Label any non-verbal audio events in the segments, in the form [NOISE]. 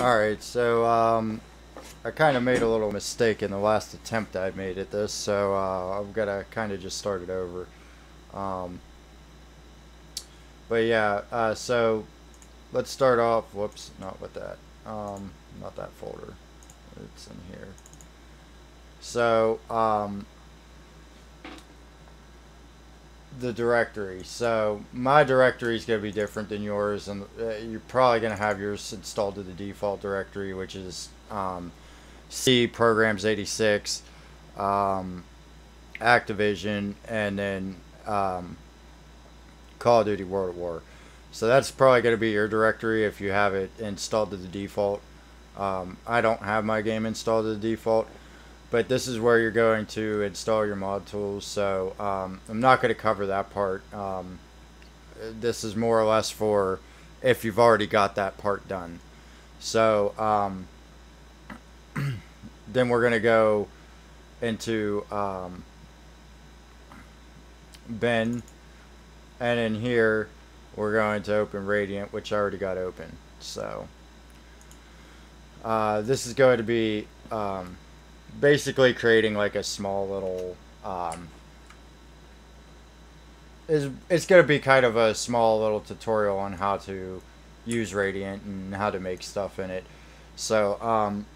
Alright, so um, I kind of made a little mistake in the last attempt I made at this, so uh, I'm gonna kind of just start it over. Um, but yeah, uh, so let's start off, whoops, not with that, um, not that folder, it's in here. So, um, the directory. So my directory is going to be different than yours, and uh, you're probably going to have yours installed to the default directory, which is um, C programs 86, um, Activision, and then um, Call of Duty World War. So that's probably going to be your directory if you have it installed to the default. Um, I don't have my game installed to the default but this is where you're going to install your mod tools so um, I'm not going to cover that part um, this is more or less for if you've already got that part done. So um, [CLEARS THROAT] then we're going to go into um, bin and in here we're going to open Radiant which I already got open so uh, this is going to be um, basically creating like a small little um, is it's going to be kind of a small little tutorial on how to use Radiant and how to make stuff in it. So um,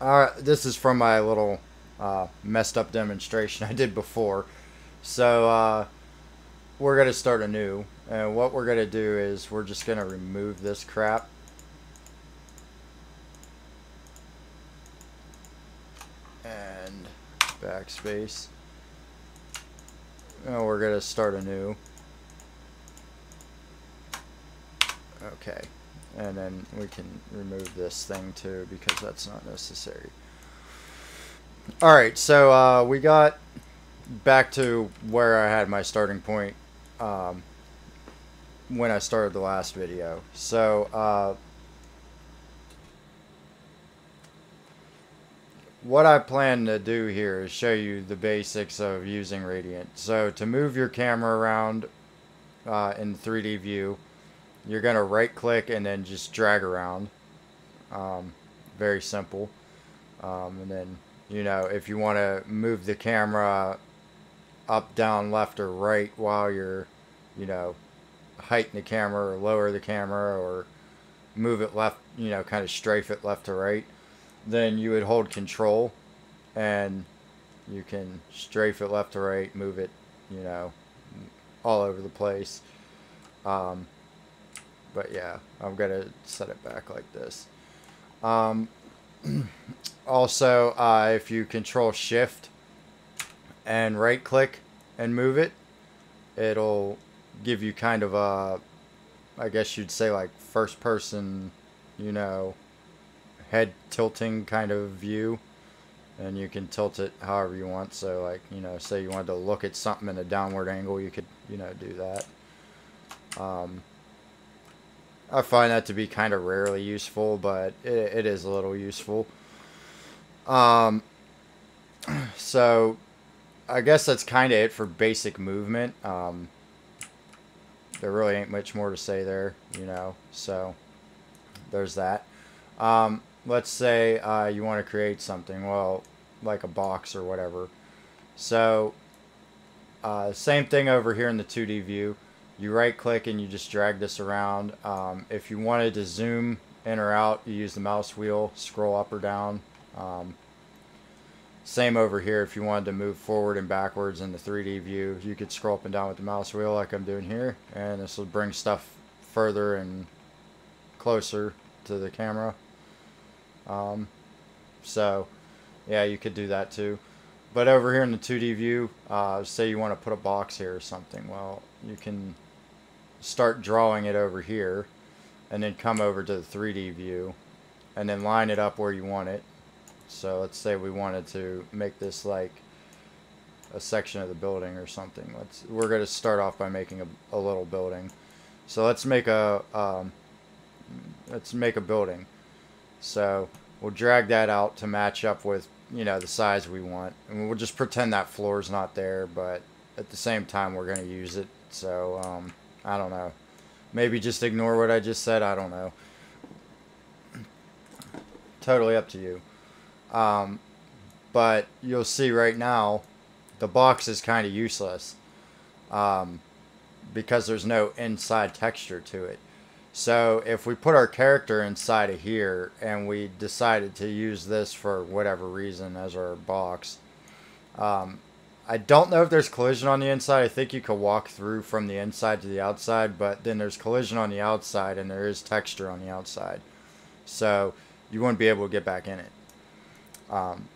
uh, this is from my little uh, messed up demonstration [LAUGHS] I did before. So uh, we're going to start anew. And what we're going to do is we're just going to remove this crap backspace. Oh, we're going to start anew. Okay. And then we can remove this thing too because that's not necessary. Alright, so uh, we got back to where I had my starting point um, when I started the last video. So, uh, what I plan to do here is show you the basics of using Radiant. So to move your camera around uh, in 3D view, you're going to right click and then just drag around. Um, very simple. Um, and then, you know, if you want to move the camera up, down, left, or right while you're, you know, heighten the camera or lower the camera or move it left, you know, kind of strafe it left to right then you would hold control and you can strafe it left to right, move it, you know, all over the place. Um, but yeah, I'm going to set it back like this. Um, [CLEARS THROAT] also, uh, if you control shift and right click and move it, it'll give you kind of a, I guess you'd say like first person, you know, head tilting kind of view and you can tilt it however you want. So like you know say you wanted to look at something in a downward angle you could you know do that. Um, I find that to be kind of rarely useful but it, it is a little useful. Um, [CLEARS THROAT] so I guess that's kind of it for basic movement. Um, there really ain't much more to say there you know so there's that. Um, let's say uh, you want to create something, well, like a box or whatever. So, uh, same thing over here in the 2D view. You right click and you just drag this around. Um, if you wanted to zoom in or out, you use the mouse wheel, scroll up or down. Um, same over here, if you wanted to move forward and backwards in the 3D view, you could scroll up and down with the mouse wheel like I'm doing here. And this will bring stuff further and closer to the camera. Um, so, yeah, you could do that too. But over here in the 2D view, uh, say you want to put a box here or something, well, you can start drawing it over here and then come over to the 3D view and then line it up where you want it. So let's say we wanted to make this like a section of the building or something. Let's we're going to start off by making a, a little building. So let's make a um, let's make a building. So we'll drag that out to match up with, you know, the size we want. And we'll just pretend that floor is not there, but at the same time we're going to use it. So, um, I don't know. Maybe just ignore what I just said. I don't know. totally up to you. Um, but you'll see right now, the box is kind of useless um, because there's no inside texture to it. So if we put our character inside of here and we decided to use this for whatever reason as our box, um, I don't know if there's collision on the inside. I think you could walk through from the inside to the outside, but then there's collision on the outside and there is texture on the outside. So you wouldn't be able to get back in it. Um,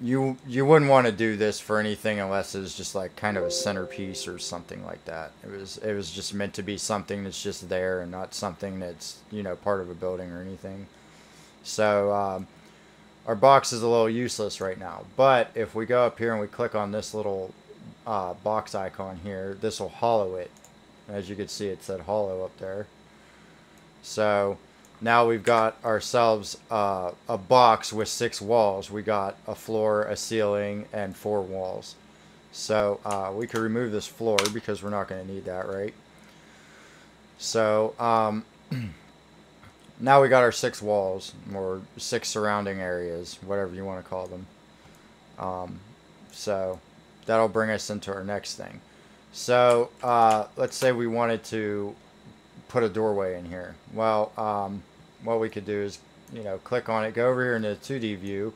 you you wouldn't want to do this for anything unless it was just like kind of a centerpiece or something like that. It was it was just meant to be something that's just there and not something that's you know part of a building or anything. So um, our box is a little useless right now. But if we go up here and we click on this little uh, box icon here, this will hollow it. As you can see, it said hollow up there. So now we've got ourselves uh, a box with six walls. We got a floor, a ceiling, and four walls. So uh, we could remove this floor because we're not going to need that, right? So um, [CLEARS THROAT] now we got our six walls, or six surrounding areas, whatever you want to call them. Um, so that'll bring us into our next thing. So uh, let's say we wanted to put a doorway in here. Well, um, what we could do is, you know, click on it, go over here in the 2D view,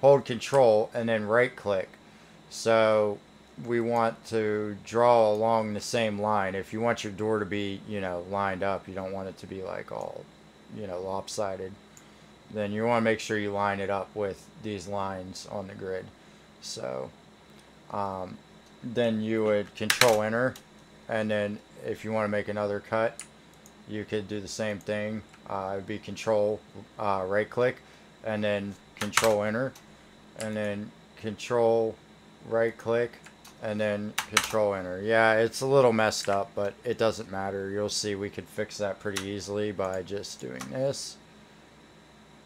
hold control, and then right click. So we want to draw along the same line. If you want your door to be, you know, lined up, you don't want it to be like all, you know, lopsided, then you want to make sure you line it up with these lines on the grid. So um, then you would control enter, and then if you want to make another cut, you could do the same thing. Uh, it would be control uh, right click and then control enter and then control right click and then control enter. Yeah, it's a little messed up, but it doesn't matter. You'll see we could fix that pretty easily by just doing this.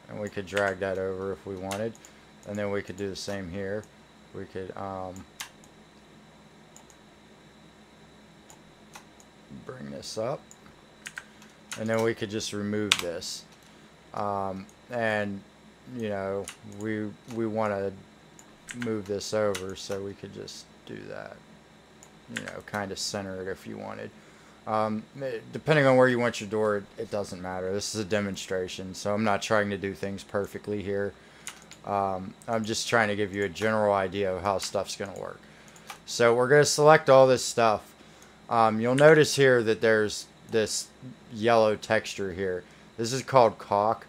And we could drag that over if we wanted. And then we could do the same here. We could um, bring this up. And then we could just remove this. Um, and you know we we want to move this over so we could just do that you know kind of center it if you wanted. Um, depending on where you want your door it, it, doesn't matter. This is a demonstration so I'm not trying to do things perfectly here. Um, I'm just trying to give you a general idea of how stuff's gonna work. So we're gonna select all this stuff um, you'll notice here that there's this yellow texture here. This is called caulk,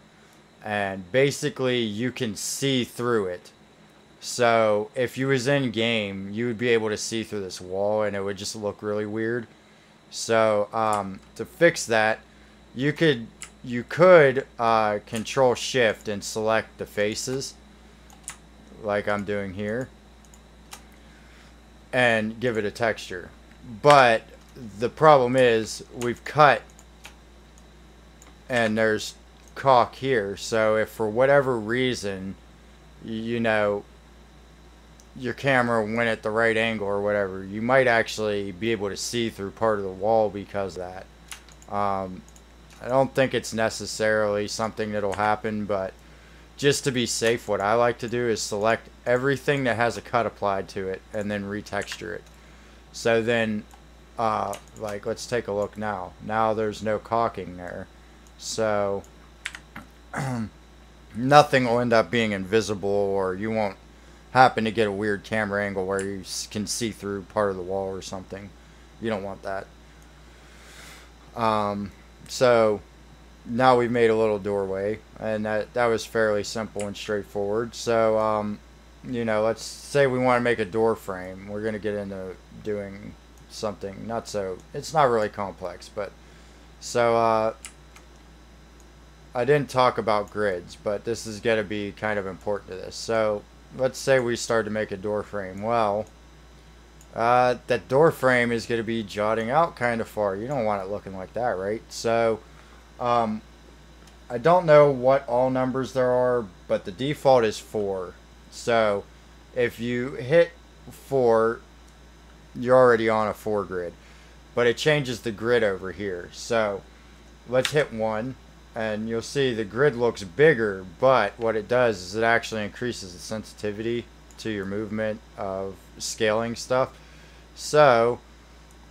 and basically you can see through it. So if you was in game, you would be able to see through this wall, and it would just look really weird. So um, to fix that, you could you could uh, control shift and select the faces, like I'm doing here, and give it a texture. But the problem is we've cut and there's caulk here. So if for whatever reason, you know, your camera went at the right angle or whatever, you might actually be able to see through part of the wall because of that. Um, I don't think it's necessarily something that'll happen, but just to be safe, what I like to do is select everything that has a cut applied to it and then retexture it. So then uh, like let's take a look now. Now there's no caulking there. So [CLEARS THROAT] nothing will end up being invisible or you won't happen to get a weird camera angle where you can see through part of the wall or something. You don't want that. Um, so now we've made a little doorway and that, that was fairly simple and straightforward. So, um, you know, let's say we want to make a door frame. We're going to get into doing something not so it's not really complex but so uh, I didn't talk about grids but this is going to be kind of important to this. So let's say we start to make a door frame. Well uh, that door frame is going to be jutting out kind of far. You don't want it looking like that right? So um, I don't know what all numbers there are but the default is 4 so if you hit 4 you're already on a four grid. But it changes the grid over here. So let's hit one and you'll see the grid looks bigger, but what it does is it actually increases the sensitivity to your movement of scaling stuff. So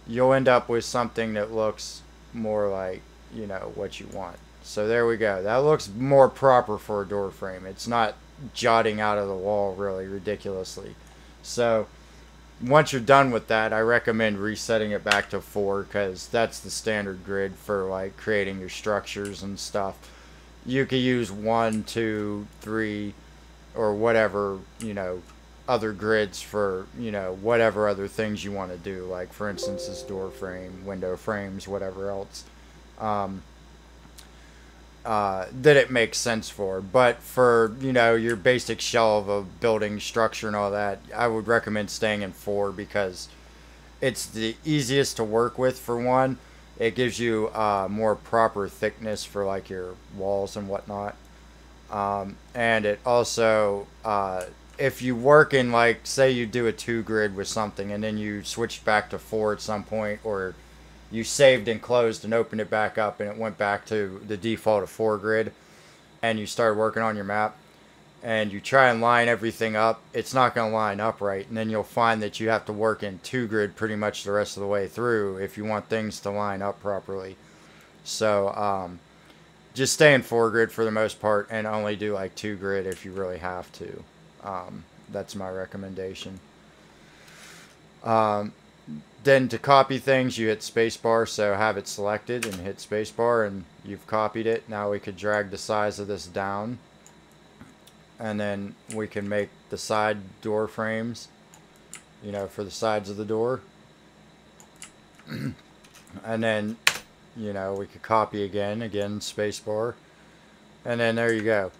you'll end up with something that looks more like, you know, what you want. So there we go. That looks more proper for a door frame. It's not jutting out of the wall really ridiculously. So once you're done with that, I recommend resetting it back to 4 because that's the standard grid for like creating your structures and stuff. You could use one, two, three, or whatever, you know, other grids for, you know, whatever other things you want to do. Like, for instance, this door frame, window frames, whatever else. Um, uh, that it makes sense for. But for you know your basic shell of a building structure and all that, I would recommend staying in four because it's the easiest to work with. For one, it gives you uh, more proper thickness for like your walls and whatnot, um, and it also uh, if you work in like say you do a two grid with something and then you switch back to four at some point or you saved and closed and opened it back up and it went back to the default of four grid and you started working on your map and you try and line everything up, it's not going to line up right. And then you'll find that you have to work in two grid pretty much the rest of the way through if you want things to line up properly. So, um, just stay in four grid for the most part and only do like two grid if you really have to. Um, that's my recommendation. Um, then to copy things, you hit spacebar, so have it selected and hit spacebar and you've copied it. Now we could drag the size of this down and then we can make the side door frames, you know, for the sides of the door. [CLEARS THROAT] and then, you know, we could copy again, again, spacebar. And then there you go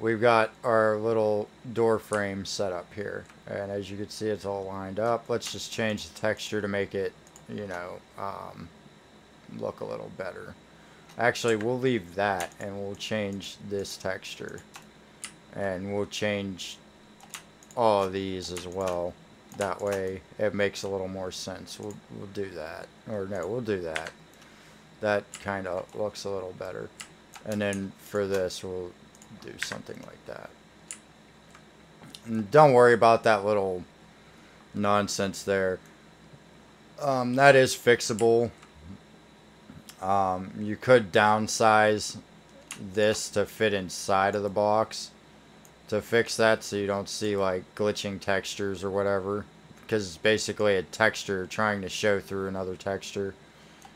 we've got our little door frame set up here and as you can see it's all lined up. Let's just change the texture to make it you know um, look a little better. Actually we'll leave that and we'll change this texture. And we'll change all of these as well. That way it makes a little more sense. We'll, we'll do that. Or no we'll do that. That kind of looks a little better. And then for this we'll do something like that. Don't worry about that little nonsense there. Um, that is fixable. Um, you could downsize this to fit inside of the box to fix that so you don't see like glitching textures or whatever because it's basically a texture trying to show through another texture.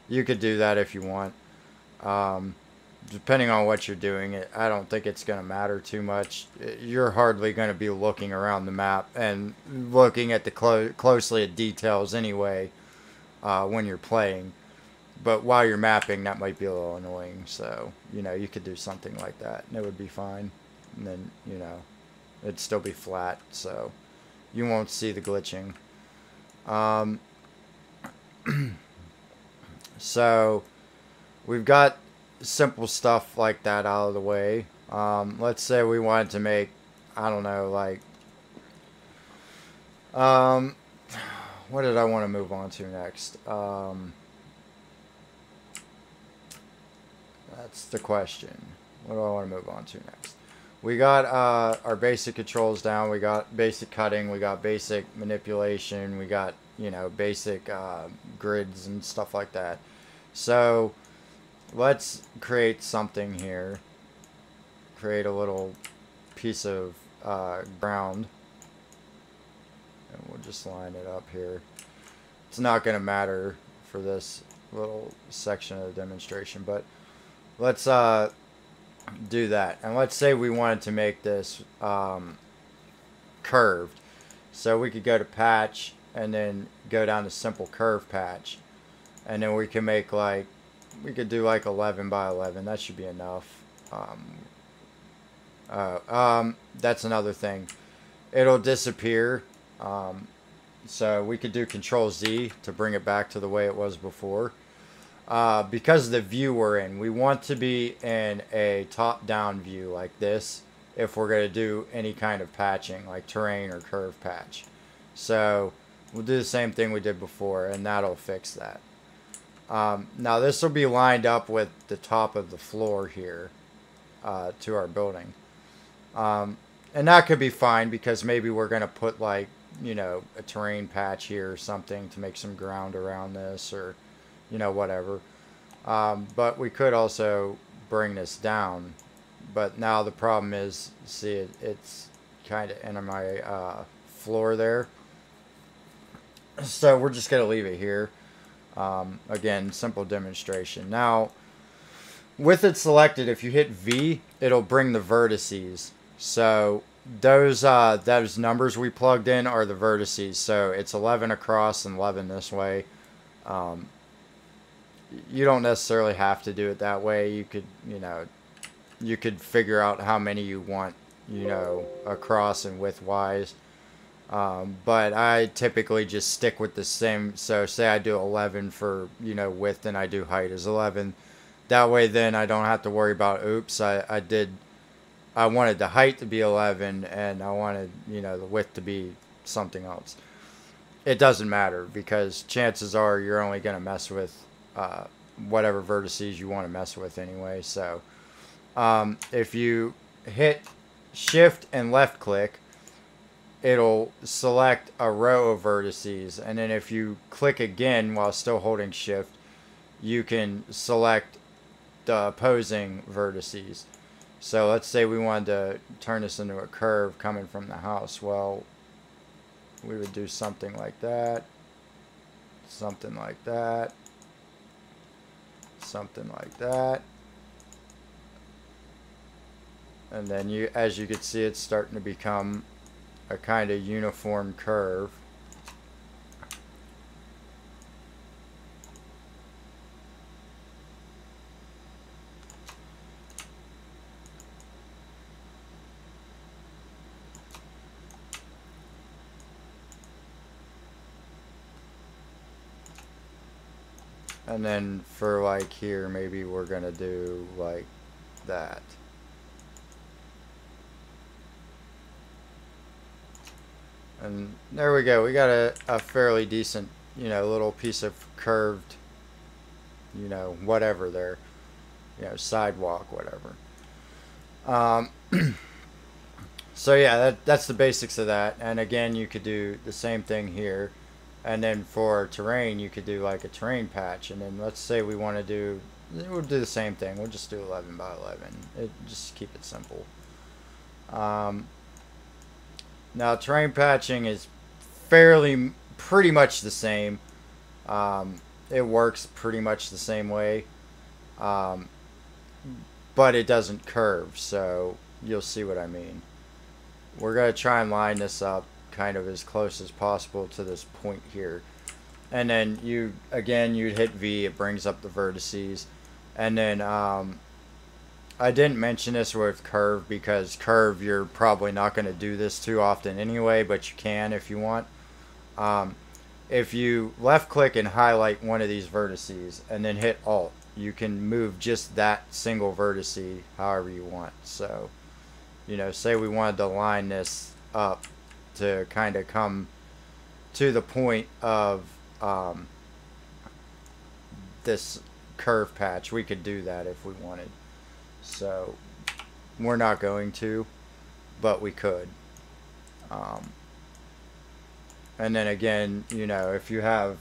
You could do that if you want. Um, depending on what you're doing, it, I don't think it's going to matter too much. You're hardly going to be looking around the map and looking at the clo- closely at details anyway uh, when you're playing. But while you're mapping, that might be a little annoying. So, you know, you could do something like that and it would be fine. And then, you know, it'd still be flat. So you won't see the glitching. Um, [CLEARS THROAT] so we've got simple stuff like that out of the way. Um, let's say we wanted to make, I don't know, like, um, what did I want to move on to next? Um, that's the question. What do I want to move on to next? We got uh, our basic controls down. We got basic cutting. We got basic manipulation. We got, you know, basic uh, grids and stuff like that. So, let's create something here. Create a little piece of uh, ground. And we'll just line it up here. It's not going to matter for this little section of the demonstration, but let's uh, do that. And let's say we wanted to make this um, curved. So we could go to patch and then go down to simple curve patch. And then we can make like we could do like 11 by 11. That should be enough. Um, uh, um, that's another thing. It'll disappear. Um, so we could do Control Z to bring it back to the way it was before. Uh, because of the view we're in, we want to be in a top-down view like this if we're going to do any kind of patching, like terrain or curve patch. So we'll do the same thing we did before, and that'll fix that. Um, now this will be lined up with the top of the floor here uh, to our building. Um, and that could be fine because maybe we're going to put like, you know, a terrain patch here or something to make some ground around this or, you know, whatever. Um, but we could also bring this down. But now the problem is, see, it, it's kind of in my uh, floor there. So we're just going to leave it here. Um, again, simple demonstration. Now, with it selected, if you hit V, it'll bring the vertices. So those uh, those numbers we plugged in are the vertices. So it's 11 across and 11 this way. Um, you don't necessarily have to do it that way. You could, you know, you could figure out how many you want, you know, across and width wise. Um, but I typically just stick with the same. So say I do 11 for, you know, width and I do height as 11. That way then I don't have to worry about, oops, I, I did, I wanted the height to be 11 and I wanted, you know, the width to be something else. It doesn't matter because chances are you're only going to mess with uh, whatever vertices you want to mess with anyway. So um, if you hit shift and left click, it'll select a row of vertices and then if you click again while still holding shift you can select the opposing vertices. So let's say we wanted to turn this into a curve coming from the house. Well we would do something like that something like that something like that. And then you as you can see it's starting to become a kind of uniform curve. And then for like here, maybe we're going to do like that. And there we go. We got a, a fairly decent, you know, little piece of curved, you know, whatever there. You know, sidewalk, whatever. Um, [CLEARS THROAT] so yeah, that, that's the basics of that. And again, you could do the same thing here. And then for terrain, you could do like a terrain patch. And then let's say we want to do, we'll do the same thing. We'll just do 11 by 11. It, just keep it simple. Um, now, terrain patching is fairly, pretty much the same. Um, it works pretty much the same way. Um, but it doesn't curve, so you'll see what I mean. We're going to try and line this up kind of as close as possible to this point here. And then you, again, you'd hit V, it brings up the vertices. And then um, I didn't mention this with curve because curve you're probably not going to do this too often anyway, but you can if you want. Um, if you left click and highlight one of these vertices and then hit alt, you can move just that single vertice however you want. So, you know, say we wanted to line this up to kind of come to the point of um, this curve patch, we could do that if we wanted. So we're not going to, but we could. Um, and then again, you know, if you have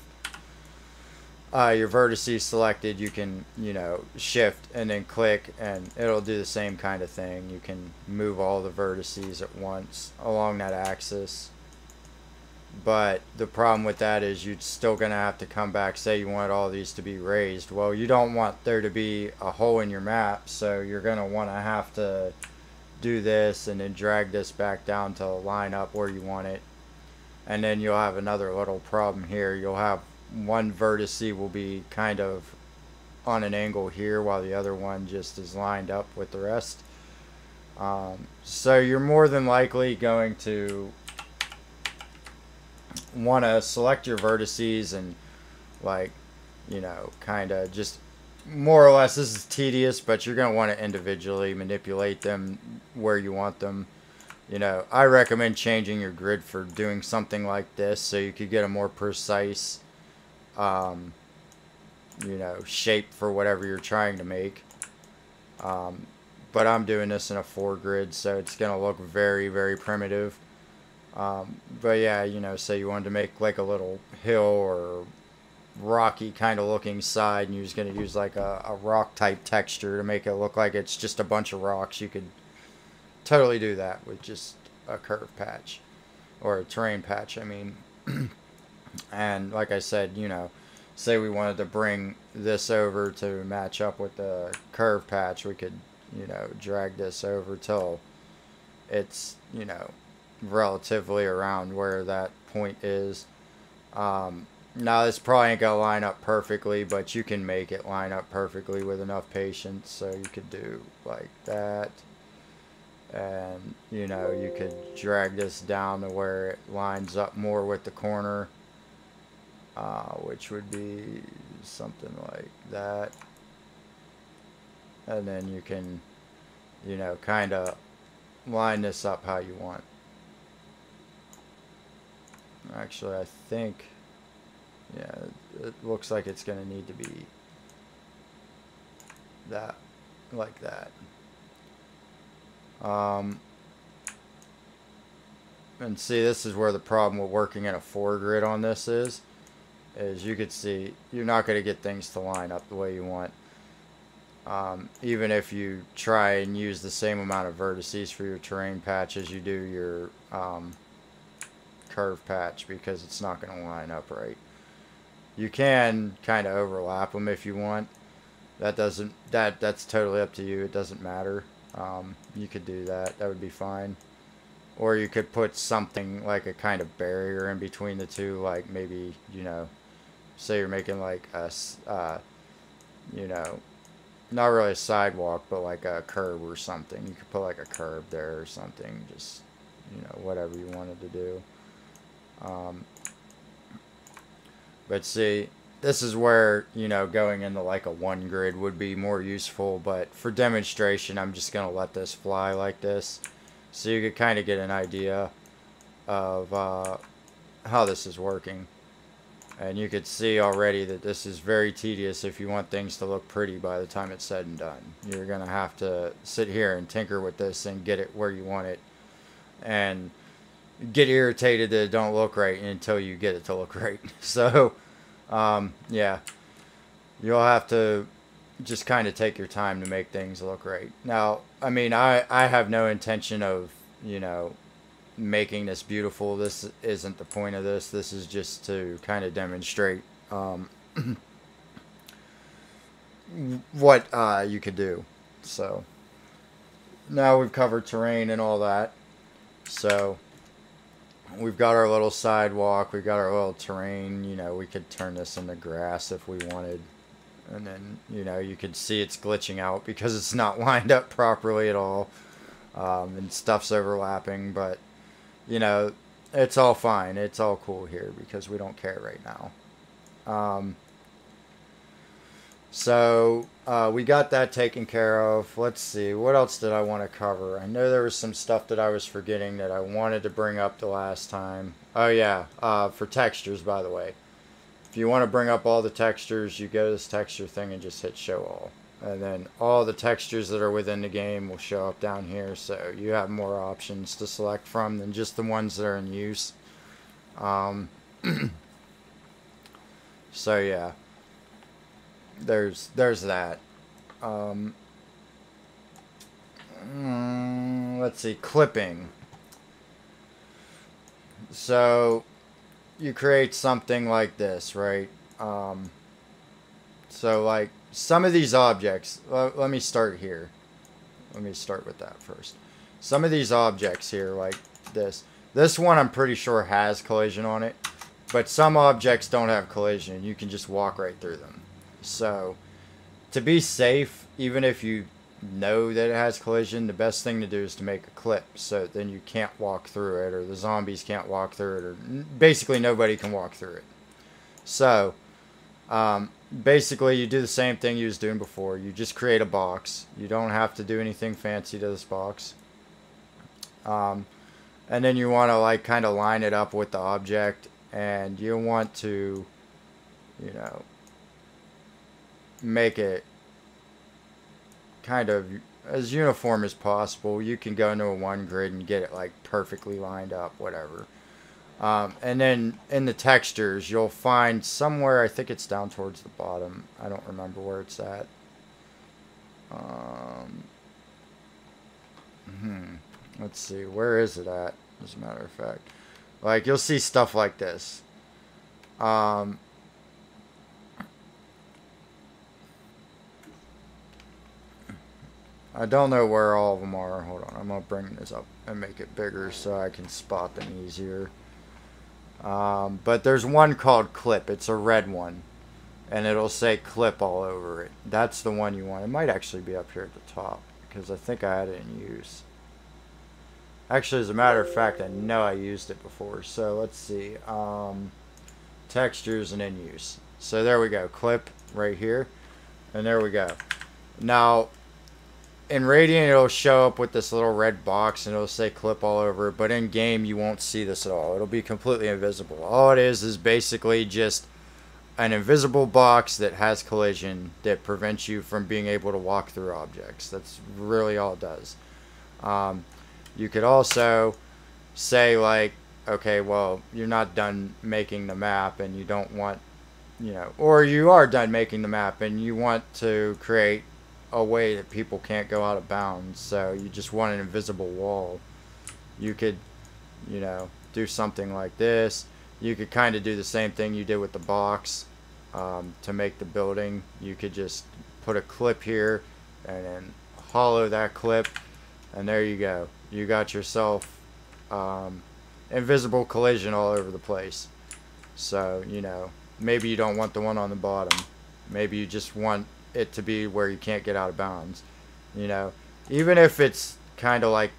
uh, your vertices selected, you can, you know, shift and then click and it'll do the same kind of thing. You can move all the vertices at once along that axis. But the problem with that is you're still going to have to come back, say you want all these to be raised. Well, you don't want there to be a hole in your map, so you're going to want to have to do this and then drag this back down to line up where you want it. And then you'll have another little problem here. You'll have one vertice will be kind of on an angle here while the other one just is lined up with the rest. Um, so you're more than likely going to want to select your vertices and like you know kind of just more or less this is tedious but you're going to want to individually manipulate them where you want them you know i recommend changing your grid for doing something like this so you could get a more precise um, you know, shape for whatever you're trying to make. Um, but I'm doing this in a four grid, so it's going to look very, very primitive. Um, but yeah, you know, say you wanted to make like a little hill or rocky kind of looking side and you're just going to use like a, a rock type texture to make it look like it's just a bunch of rocks, you could totally do that with just a curve patch or a terrain patch, I mean. [CLEARS THROAT] and like I said, you know, say we wanted to bring this over to match up with the curve patch, we could, you know, drag this over till it's, you know, relatively around where that point is. Um, now this probably ain't gonna line up perfectly, but you can make it line up perfectly with enough patience. So you could do like that. And, you know, you could drag this down to where it lines up more with the corner uh, which would be something like that. And then you can, you know, kind of line this up how you want. Actually, I think, yeah, it looks like it's going to need to be that, like that. Um, and see, this is where the problem with working in a four grid on this is as you can see, you're not going to get things to line up the way you want. Um, even if you try and use the same amount of vertices for your terrain patch as you do your um, curve patch because it's not going to line up right. You can kind of overlap them if you want. That doesn't that that's totally up to you. It doesn't matter. Um, you could do that. That would be fine. Or you could put something like a kind of barrier in between the two, like maybe you know say you're making like a, uh, you know, not really a sidewalk, but like a curb or something. You could put like a curb there or something. Just, you know, whatever you wanted to do. Um, but see, this is where, you know, going into like a one grid would be more useful. But for demonstration, I'm just going to let this fly like this. So you could kind of get an idea of uh, how this is working. And you could see already that this is very tedious if you want things to look pretty by the time it's said and done. You're going to have to sit here and tinker with this and get it where you want it. And get irritated that it don't look right until you get it to look [LAUGHS] right. So, um, yeah. You'll have to just kind of take your time to make things look right. Now, I mean, I, I have no intention of, you know, making this beautiful. This isn't the point of this. This is just to kind of demonstrate um, [CLEARS THROAT] what uh, you could do. So now we've covered terrain and all that. So we've got our little sidewalk. We've got our little terrain. You know, we could turn this into grass if we wanted. And then, you know, you could see it's glitching out because it's not [LAUGHS] lined up properly at all. Um, and stuff's overlapping, but you know, it's all fine. It's all cool here because we don't care right now. Um, so uh, we got that taken care of. Let's see, what else did I want to cover? I know there was some stuff that I was forgetting that I wanted to bring up the last time. Oh yeah, uh, for textures, by the way. If you want to bring up all the textures, you go to this texture thing and just hit show all and then all the textures that are within the game will show up down here so you have more options to select from than just the ones that are in use um, [CLEARS THROAT] so yeah there's there's that um, mm, let's see clipping so you create something like this right um, so like some of these objects, uh, let me start here. Let me start with that first. Some of these objects here, like this. This one I'm pretty sure has collision on it. But some objects don't have collision. You can just walk right through them. So, to be safe, even if you know that it has collision, the best thing to do is to make a clip. So then you can't walk through it, or the zombies can't walk through it, or basically nobody can walk through it. So, um, basically you do the same thing you was doing before. You just create a box. You don't have to do anything fancy to this box. Um, and then you want to like kind of line it up with the object and you want to, you know, make it kind of as uniform as possible. You can go into a one grid and get it like perfectly lined up, whatever. Um, and then in the textures, you'll find somewhere, I think it's down towards the bottom. I don't remember where it's at. Um, hmm. Let's see, where is it at, as a matter of fact? Like, you'll see stuff like this. Um, I don't know where all of them are. Hold on, I'm going to bring this up and make it bigger so I can spot them easier. Um, but there's one called Clip. It's a red one. And it'll say Clip all over it. That's the one you want. It might actually be up here at the top. Because I think I had it in use. Actually, as a matter of fact, I know I used it before. So let's see. Um, textures and in use. So there we go. Clip right here. And there we go. Now, in Radiant, it'll show up with this little red box and it'll say clip all over it. But in game, you won't see this at all. It'll be completely invisible. All it is is basically just an invisible box that has collision that prevents you from being able to walk through objects. That's really all it does. Um, you could also say like, okay, well, you're not done making the map and you don't want, you know, or you are done making the map and you want to create a way that people can't go out of bounds. So you just want an invisible wall. You could, you know, do something like this. You could kind of do the same thing you did with the box um, to make the building. You could just put a clip here and then hollow that clip and there you go. You got yourself um, invisible collision all over the place. So, you know, maybe you don't want the one on the bottom. Maybe you just want it to be where you can't get out of bounds. You know, even if it's kind of like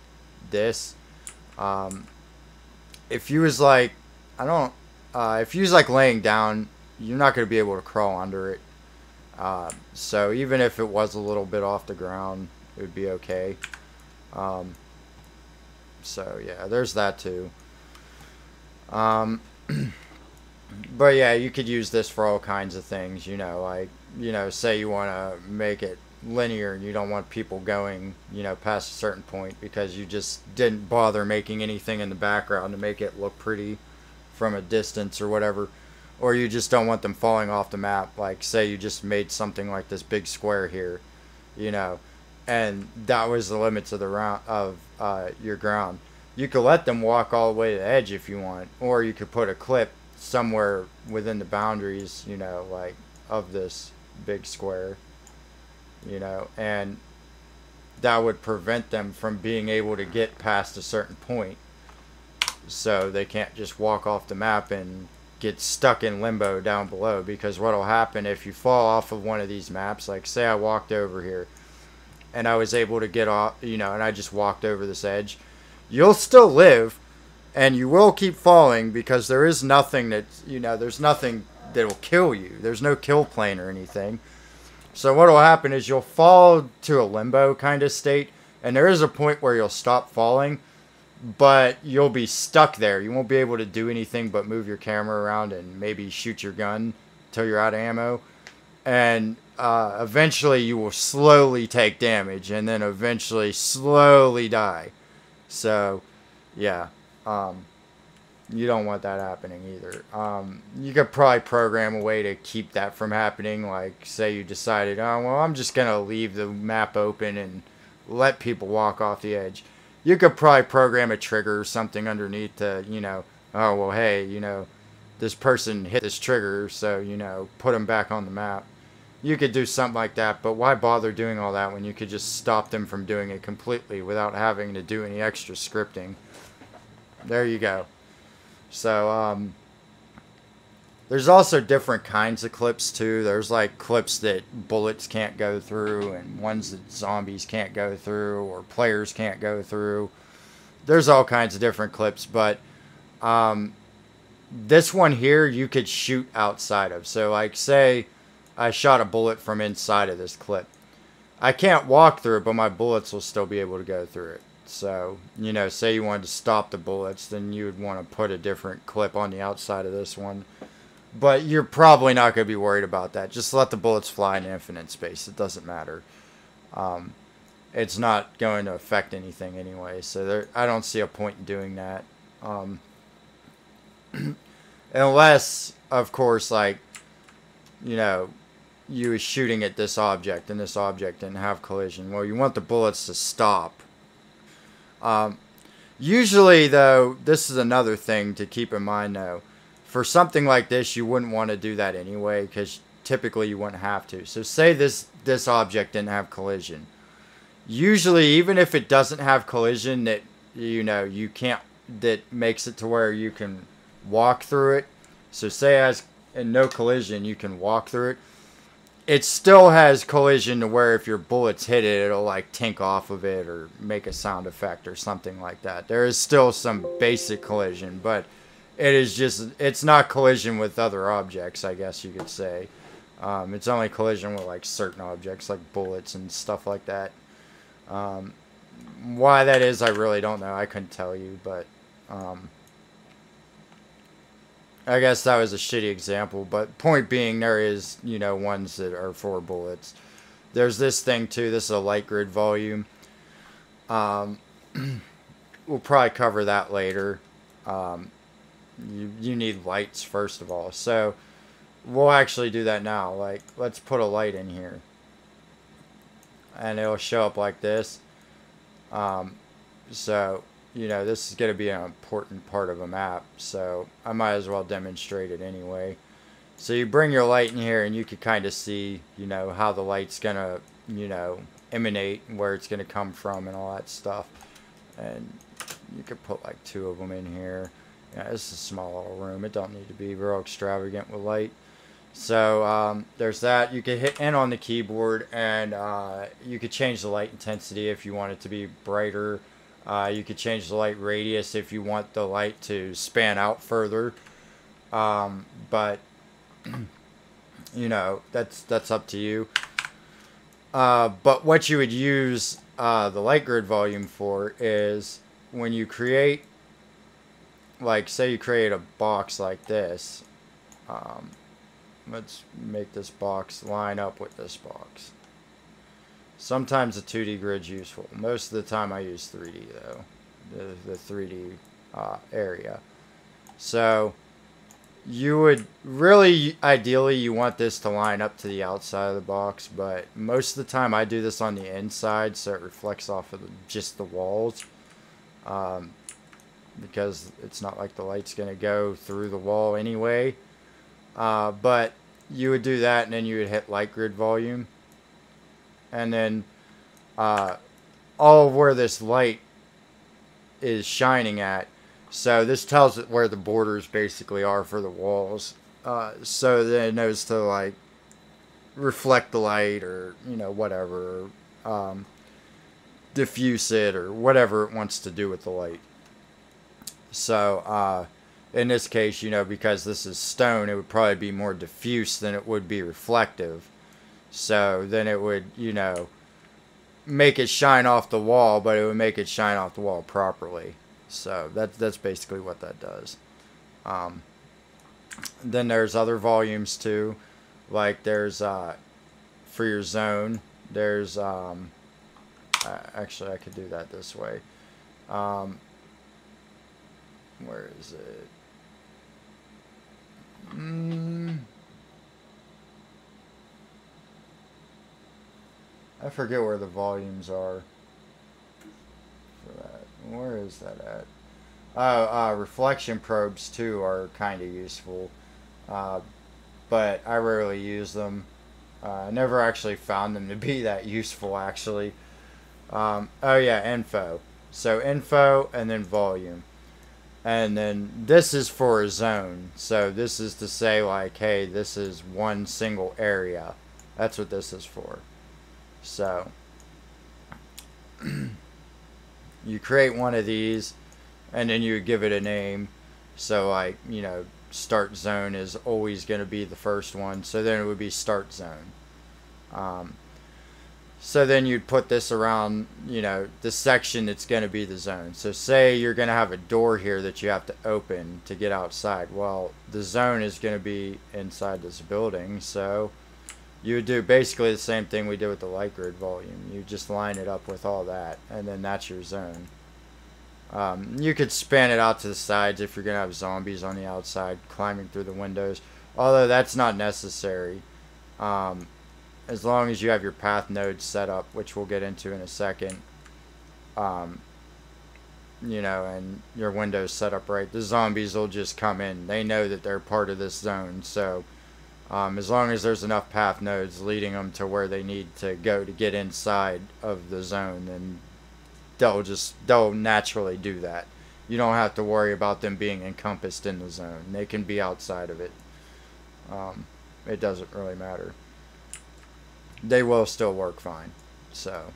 this, um, if you was like, I don't, uh, if you was like laying down, you're not going to be able to crawl under it. Uh, so even if it was a little bit off the ground, it would be okay. Um, so yeah, there's that too. Um, [CLEARS THROAT] but yeah, you could use this for all kinds of things, you know, like you know, say you want to make it linear and you don't want people going, you know, past a certain point because you just didn't bother making anything in the background to make it look pretty from a distance or whatever. Or you just don't want them falling off the map. Like, say you just made something like this big square here, you know, and that was the limits of the round of uh, your ground. You could let them walk all the way to the edge if you want, or you could put a clip somewhere within the boundaries, you know, like of this big square, you know, and that would prevent them from being able to get past a certain point. So they can't just walk off the map and get stuck in limbo down below because what'll happen if you fall off of one of these maps, like say I walked over here and I was able to get off, you know, and I just walked over this edge, you'll still live and you will keep falling because there is nothing that, you know, there's nothing that'll kill you. There's no kill plane or anything. So what will happen is you'll fall to a limbo kind of state, and there is a point where you'll stop falling, but you'll be stuck there. You won't be able to do anything but move your camera around and maybe shoot your gun till you're out of ammo. And uh, eventually you will slowly take damage and then eventually slowly die. So, yeah. Um, you don't want that happening either. Um, you could probably program a way to keep that from happening. Like, say you decided, oh, well, I'm just going to leave the map open and let people walk off the edge. You could probably program a trigger or something underneath to, you know, oh, well, hey, you know, this person hit this trigger, so, you know, put them back on the map. You could do something like that, but why bother doing all that when you could just stop them from doing it completely without having to do any extra scripting? There you go. So, um, there's also different kinds of clips too. There's like clips that bullets can't go through, and ones that zombies can't go through, or players can't go through. There's all kinds of different clips, but um, this one here you could shoot outside of. So, like, say I shot a bullet from inside of this clip. I can't walk through it, but my bullets will still be able to go through it. So, you know, say you wanted to stop the bullets, then you would want to put a different clip on the outside of this one. but you're probably not going to be worried about that. Just let the bullets fly in infinite space. It doesn't matter. Um, it's not going to affect anything anyway. So there, I don't see a point in doing that. Um, [CLEARS THROAT] unless, of course, like, you know, you was shooting at this object and this object didn't have collision. Well, you want the bullets to stop. Um, usually, though, this is another thing to keep in mind, though. For something like this, you wouldn't want to do that anyway, because typically you wouldn't have to. So say this, this object didn't have collision. Usually, even if it doesn't have collision that, you know, you can't, that makes it to where you can walk through it. So say as and no collision, you can walk through it it still has collision to where if your bullets hit it, it'll like tink off of it or make a sound effect or something like that. There is still some basic collision, but it is just, it's not collision with other objects, I guess you could say. Um, it's only collision with like certain objects like bullets and stuff like that. Um, why that is, I really don't know. I couldn't tell you, but um, I guess that was a shitty example, but point being, there is, you know, ones that are for bullets. There's this thing too. This is a light grid volume. Um, [CLEARS THROAT] we'll probably cover that later. Um, you you need lights first of all, so we'll actually do that now. Like, let's put a light in here, and it'll show up like this. Um, so you know, this is going to be an important part of a map, so I might as well demonstrate it anyway. So you bring your light in here and you can kind of see, you know, how the light's going to, you know, emanate and where it's going to come from and all that stuff. And you could put like two of them in here. Yeah, this is a small little room. It don't need to be real extravagant with light. So um, there's that. You can hit N on the keyboard and uh, you could change the light intensity if you want it to be brighter uh, you could change the light radius if you want the light to span out further. Um, but [CLEARS THROAT] you know that's that's up to you. Uh, but what you would use uh, the light grid volume for is when you create, like say you create a box like this. Um, let's make this box line up with this box. Sometimes the 2D grid's useful. Most of the time I use 3D though, the, the 3D uh, area. So you would really, ideally you want this to line up to the outside of the box, but most of the time I do this on the inside so it reflects off of the, just the walls. Um, because it's not like the light's going to go through the wall anyway. Uh, but you would do that and then you would hit light grid volume and then uh, all of where this light is shining at. So this tells it where the borders basically are for the walls. Uh, so then it knows to like reflect the light or you know whatever, um, diffuse it or whatever it wants to do with the light. So uh, in this case, you know, because this is stone, it would probably be more diffuse than it would be reflective. So then it would, you know, make it shine off the wall, but it would make it shine off the wall properly. So that's that's basically what that does. Um, then there's other volumes too, like there's uh, for your zone. There's um, actually I could do that this way. Um, where is it? Mm, I forget where the volumes are for that. Where is that at? Uh, uh, reflection probes too are kind of useful, uh, but I rarely use them. Uh, I never actually found them to be [LAUGHS] that useful actually. Um, oh yeah, info. So info and then volume. And then this is for a zone. So this is to say like, hey, this is one single area. That's what this is for. So you create one of these and then you give it a name. So like, you know, start zone is always going to be the first one. So then it would be start zone. Um, So then you'd put this around, you know, the section that's going to be the zone. So say you're going to have a door here that you have to open to get outside. Well, the zone is going to be inside this building. So you do basically the same thing we did with the light grid volume. You just line it up with all that, and then that's your zone. Um, you could span it out to the sides if you're going to have zombies on the outside climbing through the windows. Although that's not necessary. Um, as long as you have your path nodes set up, which we'll get into in a second, um, you know, and your windows set up right, the zombies will just come in. They know that they're part of this zone, so um, as long as there's enough path nodes leading them to where they need to go to get inside of the zone, then they'll just they'll naturally do that. You don't have to worry about them being encompassed in the zone. They can be outside of it. Um, it doesn't really matter they will still work fine. So,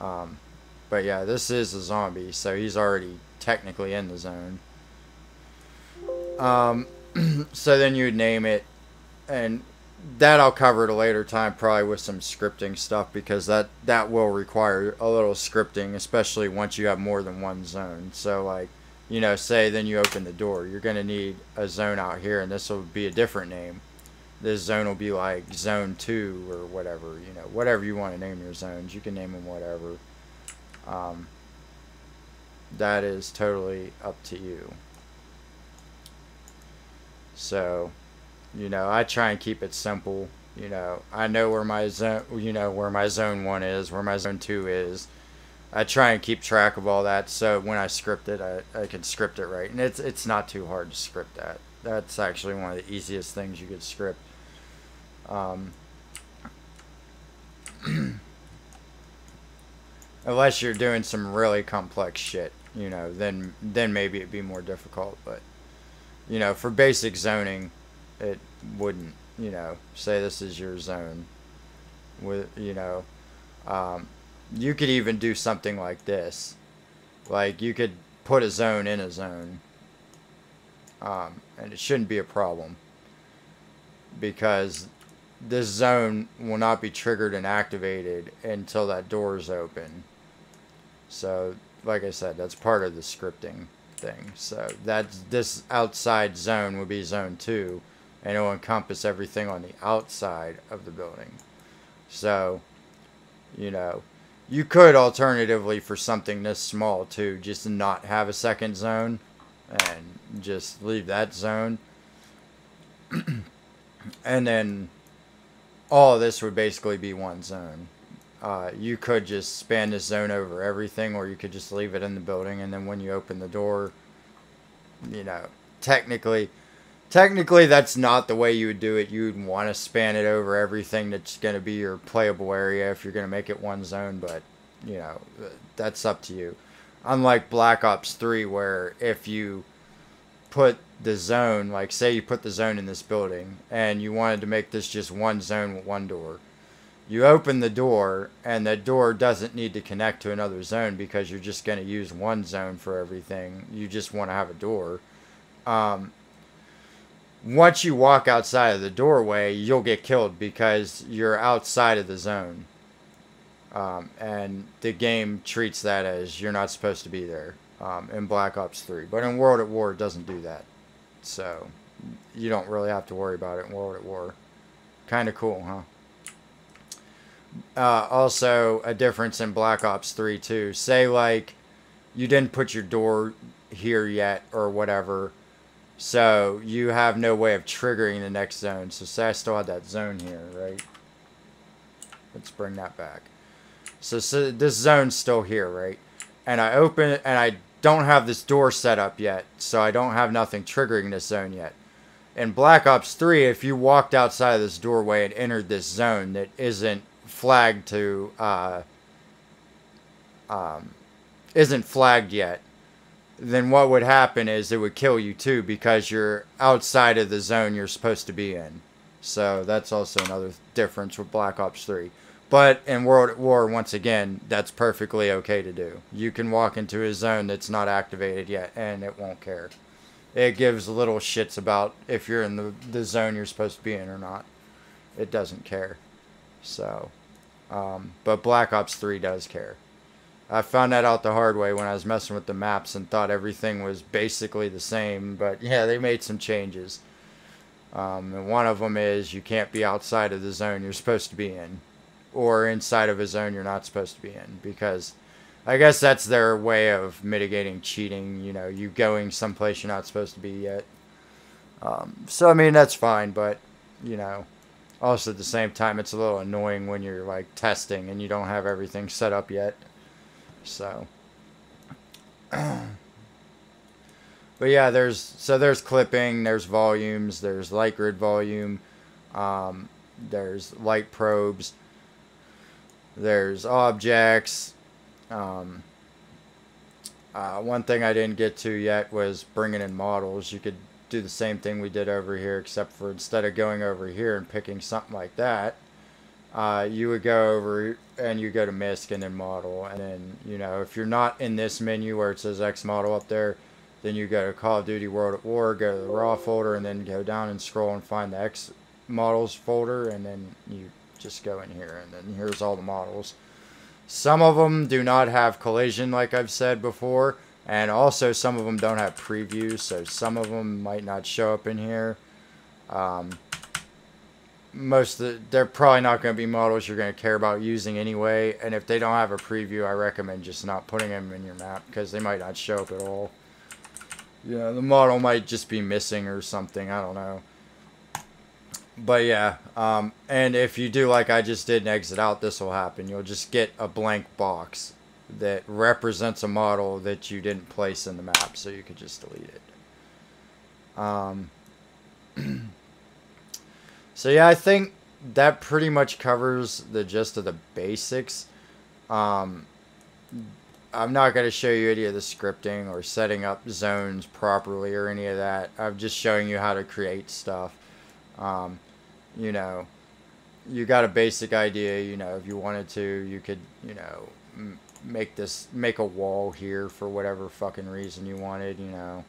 um, but yeah, this is a zombie, so he's already technically in the zone. Um, [CLEARS THROAT] so then you'd name it, and that I'll cover at a later time, probably with some scripting stuff, because that that will require a little scripting, especially once you have more than one zone. So like, you know, say then you open the door, you're gonna need a zone out here, and this will be a different name this zone will be like zone 2 or whatever, you know, whatever you want to name your zones. You can name them whatever. Um, that is totally up to you. So, you know, I try and keep it simple. You know, I know where my zone, you know, where my zone 1 is, where my zone 2 is. I try and keep track of all that so when I script it, I, I can script it right. And it's it's not too hard to script that. That's actually one of the easiest things you could script. Um, [CLEARS THROAT] unless you're doing some really complex shit, you know, then then maybe it'd be more difficult. But you know, for basic zoning, it wouldn't. You know, say this is your zone. With you know, um, you could even do something like this. Like you could put a zone in a zone, um, and it shouldn't be a problem because this zone will not be triggered and activated until that door is open. So, like I said, that's part of the scripting thing. So that's this outside zone would be zone two, and it will encompass everything on the outside of the building. So, you know, you could alternatively for something this small too, just not have a second zone, and just leave that zone, [CLEARS THROAT] and then all this would basically be one zone. Uh, you could just span this zone over everything, or you could just leave it in the building, and then when you open the door, you know, technically, technically that's not the way you would do it. You would want to span it over everything that's going to be your playable area if you're going to make it one zone, but you know, that's up to you. Unlike Black Ops 3, where if you put the zone, like say you put the zone in this building and you wanted to make this just one zone with one door. You open the door and that door doesn't need to connect to another zone because you're just going to use one zone for everything. You just want to have a door. Um, once you walk outside of the doorway, you'll get killed because you're outside of the zone. Um, and the game treats that as you're not supposed to be there um, in Black Ops 3. But in World at War, it doesn't do that. So you don't really have to worry about it in World at War. Kind of cool, huh? Uh, also, a difference in Black Ops 3 too. Say like you didn't put your door here yet or whatever, so you have no way of triggering the next zone. So say I still had that zone here, right? Let's bring that back. So, so this zone's still here, right? And I open it and I don't have this door set up yet, so I don't have nothing triggering this zone yet. In Black Ops 3, if you walked outside of this doorway and entered this zone that isn't flagged to, uh, um, isn't flagged yet, then what would happen is it would kill you too because you're outside of the zone you're supposed to be in. So that's also another difference with Black Ops 3. But in World at War, once again, that's perfectly okay to do. You can walk into a zone that's not activated yet, and it won't care. It gives little shits about if you're in the, the zone you're supposed to be in or not. It doesn't care. So, Um, but Black Ops 3 does care. I found that out the hard way when I was messing with the maps and thought everything was basically the same. But [LAUGHS] yeah, they made some changes. Um, and one of them is you can't be outside of the zone you're supposed to be in, or inside of a zone you're not supposed to be in, because I guess that's their way of mitigating cheating. You know, you going someplace you're not supposed to be yet. Um, so I mean that's fine, but you know, also at the same time it's a little annoying when you're like testing and you don't have everything set up yet. So. [CLEARS THROAT] but yeah, there's so there's clipping, there's volumes, there's light grid volume, um, there's light probes, there's objects. Um, uh, one thing I didn't get to yet was bringing in models. You could do the same thing we did over here, except for instead of going over here and picking something like that, uh, you would go over and you go to MISC and then model. And then, you know, if you're not in this menu where it says X model up there, then you go to Call of Duty World at War, go to the raw folder, and then go down and scroll and find the X models folder, and then you just go in here, and then here's all the models. Some of them do not have collision, like I've said before, and also some of them don't have previews, so some of them might not show up in here. Um, most the, they're probably not going to be models you're going to care about using anyway, and if they don't have a preview, I recommend just not putting them in your map because they might not show up at all. Yeah, the model might just be missing or something. I don't know. But yeah, um, and if you do like I just did and exit out, this will happen. You'll just get a blank box that represents a model that you didn't place in the map, so you could just delete it. Um, [CLEARS THROAT] so yeah, I think that pretty much covers the gist of the basics. Um, I'm not going to show you any of the scripting or setting up zones properly or any of that. I'm just showing you how to create stuff. Um, you know, you got a basic idea, you know, if you wanted to, you could, you know, make this, make a wall here for whatever fucking reason you wanted, you know.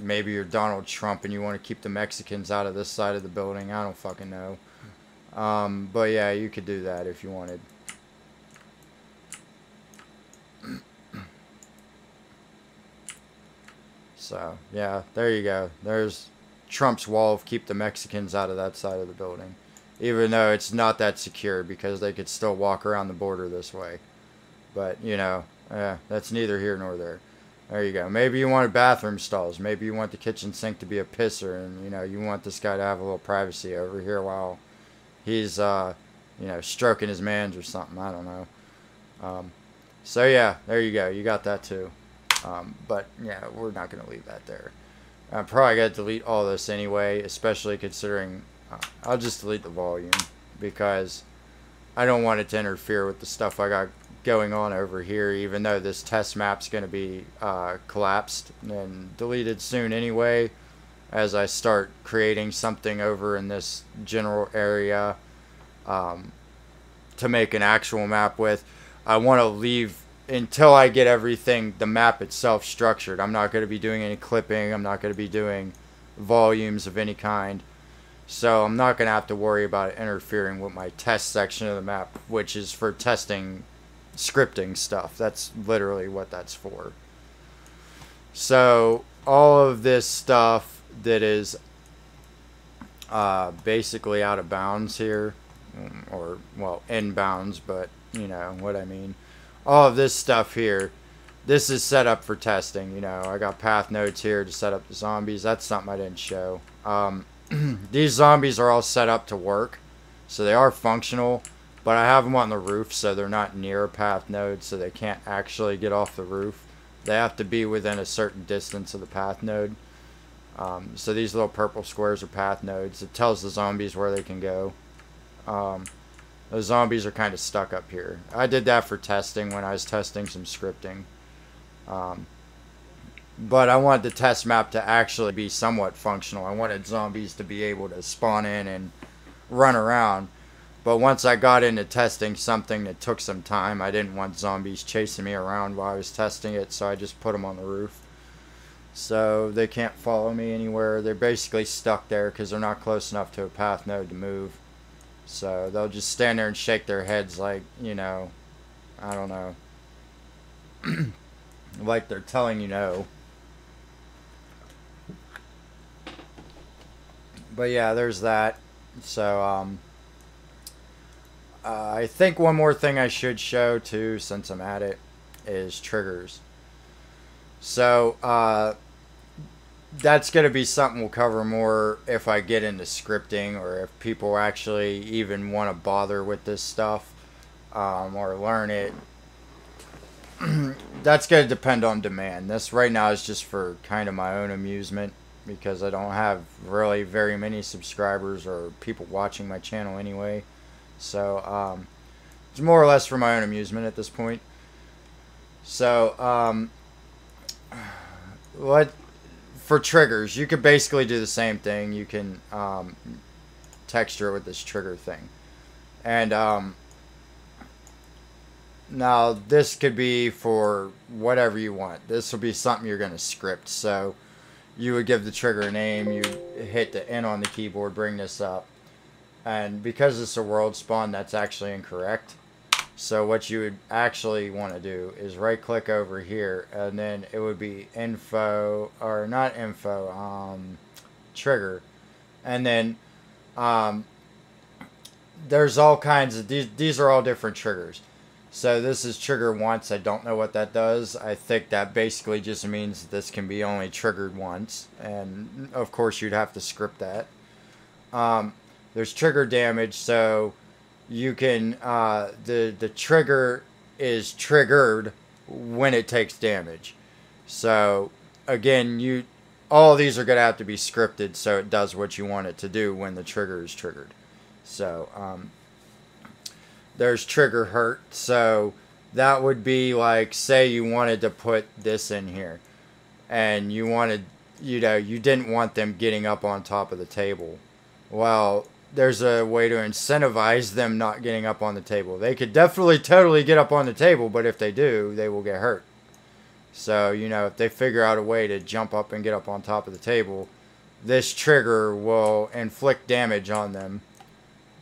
Maybe you're Donald Trump and you want to keep the Mexicans out of this side of the building. I don't fucking know. Um, but yeah, you could do that if you wanted. [CLEARS THROAT] So, yeah, there you go. There's Trump's wall of keep the Mexicans out of that side of the building. Even though it's not that secure because they could still walk around the border this way. But, you know, that's neither here nor there. There you go. Maybe you wanted bathroom stalls. Maybe you want the kitchen sink to be a pisser and, you know, you want this guy to have a little privacy over here while he's, uh, you know, stroking his mans or something. I don't know. Um, so, yeah, there you go. You got that too. Um, but yeah, we're not going to leave that there. I'm probably to delete all this anyway, especially considering uh, I'll just delete the volume because I don't want it to interfere with the stuff I got going on over here, even though this test map's going to be uh, collapsed and deleted soon anyway as I start creating something over in this general area um, to make an actual map with. I want to leave until I get everything, the map itself structured. I'm not going to be doing any clipping. I'm not going to be doing volumes of any kind. So I'm not going to have to worry about interfering with my test section of the map, which is for testing scripting stuff. That's literally what that's for. So all of this stuff that is uh, basically out of bounds here, mm, or well, in bounds, but you know what I mean all of this stuff here, this is set up for testing. You know, I got path nodes here to set up the zombies. That's something I didn't show. Um, [CLEARS THROAT] these zombies are all set up to work, so they are functional. But I have them on the roof, so they're not near a path node, so they can't actually get off the roof. They have to be within a certain distance of the path node. Um, so these little purple squares are path nodes. It tells the zombies where they can go. Um, the zombies are kind of stuck up here. I did that for testing when I was testing some scripting. Um, but I wanted the test map to actually be somewhat functional. I wanted zombies to be able to spawn in and run around. But once I got into testing something that took some time, I didn't want zombies chasing me around while I was testing it, so I just put them on the roof. So they can't follow me anywhere. They're basically stuck there because they're not close enough to a path node to move. So they'll just stand there and shake their heads like, you know, I don't know. [CLEARS THROAT] like they're telling you no. But yeah, there's that. So, um, uh, I think one more thing I should show too, since I'm at it, is triggers. So, uh, that's going to be something we'll cover more if I get into scripting or if people actually even want to bother with this stuff um, or learn it. [CLEARS THROAT] that's going to depend on demand. This right now is just for kind of my own amusement because I don't have really very many subscribers or people watching my channel anyway. So um, it's more or less for my own amusement at this point. So um, what for triggers, you could basically do the same thing. You can um, texture with this trigger thing. And um, now this could be for whatever you want. This will be something you're going to script. So you would give the trigger a name. You hit the N on the keyboard, bring this up. And because it's a world spawn, that's actually incorrect. So what you would actually want to do is right click over here and then it would be info or not info um, trigger. And then um, there's all kinds of these these are all different triggers. So this is trigger once. I don't know what that does. I think that basically just means this can be only triggered once. And of course you'd have to script that. Um, there's trigger damage so you can uh, the the trigger is triggered when it takes damage. So again, you all these are going to have to be scripted so it does what you want it to do when the trigger is triggered. So um, there's trigger hurt. So that would be like say you wanted to put this in here and you wanted you know you didn't want them getting up on top of the table. Well, there's a way to incentivize them not getting up on the table. They could definitely totally get up on the table, but if they do, they will get hurt. So, you know, if they figure out a way to jump up and get up on top of the table, this trigger will inflict damage on them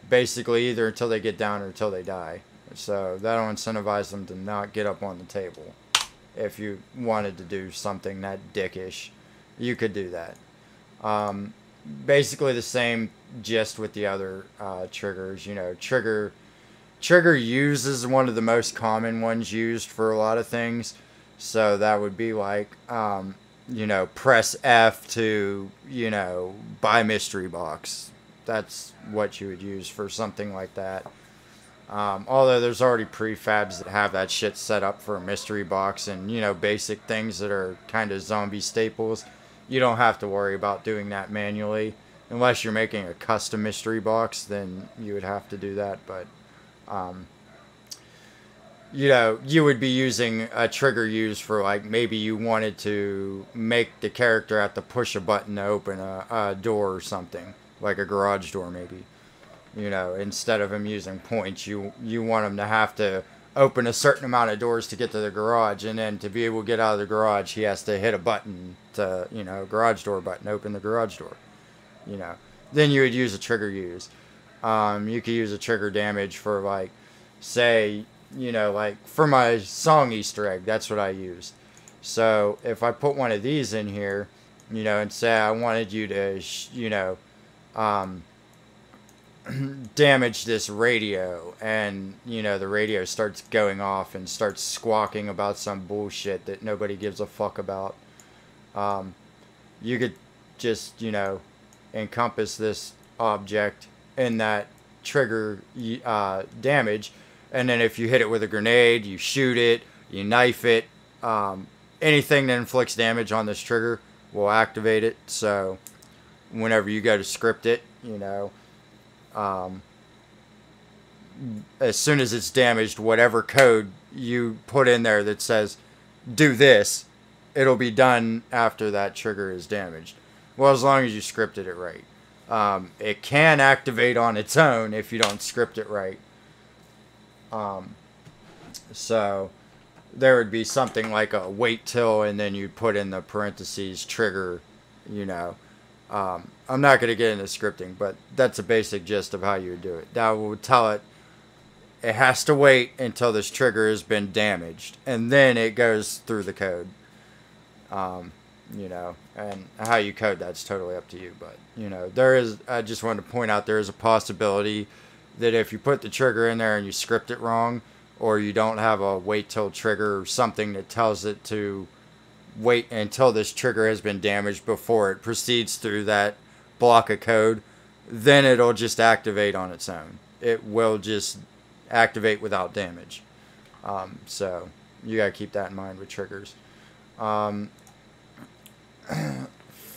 basically either until they get down or until they die. So that'll incentivize them to not get up on the table. If you wanted to do something that dickish, you could do that. Um, basically the same gist with the other uh, triggers. You know, trigger trigger use is one of the most common ones used for a lot of things. So that would be like, um, you know, press F to, you know, buy mystery box. That's what you would use for something like that. Um, although there's already prefabs that have that shit set up for a mystery box and, you know, basic things that are kind of zombie staples you don't have to worry about doing that manually. Unless you're making a custom mystery box, then you would have to do that. But, um, you know, you would be using a trigger used for like maybe you wanted to make the character have to push a button to open a, a door or something, like a garage door maybe. You know, instead of him using points, you you want him to have to open a certain amount of doors to get to the garage, and then to be able to get out of the garage, he has to hit a button to, you know, garage door button, open the garage door. You know, then you would use a trigger use. Um, you could use a trigger damage for like, say, you know, like for my song Easter egg, that's what I used. So if I put one of these in here, you know, and say I wanted you to, you know, um, [CLEARS THROAT] damage this radio and you know the radio starts going off and starts squawking about some bullshit that nobody gives a fuck about um, you could just you know encompass this object in that trigger uh, damage and then if you hit it with a grenade you shoot it you knife it um, anything that inflicts damage on this trigger will activate it so whenever you go to script it you know um, as soon as it's damaged, whatever code you put in there that says do this, it'll be done after that trigger is damaged. Well, as long as you scripted it right. Um, it can activate on its own if you don't script it right. Um, so there would be something like a wait till, and then you'd put in the parentheses trigger, you know, Um, I'm not going to get into scripting, but that's a basic gist of how you would do it. That would tell it it has to wait until this trigger has been damaged, and then it goes through the code. Um, you know, and how you code that's totally up to you. But you know, there is. I just wanted to point out there is a possibility that if you put the trigger in there and you script it wrong, or you don't have a wait till trigger or something that tells it to wait until this trigger has been damaged before it proceeds through that block of code, then it'll just activate on its own. It will just activate without damage. Um, so you gotta keep that in mind with triggers. Um, [CLEARS THROAT]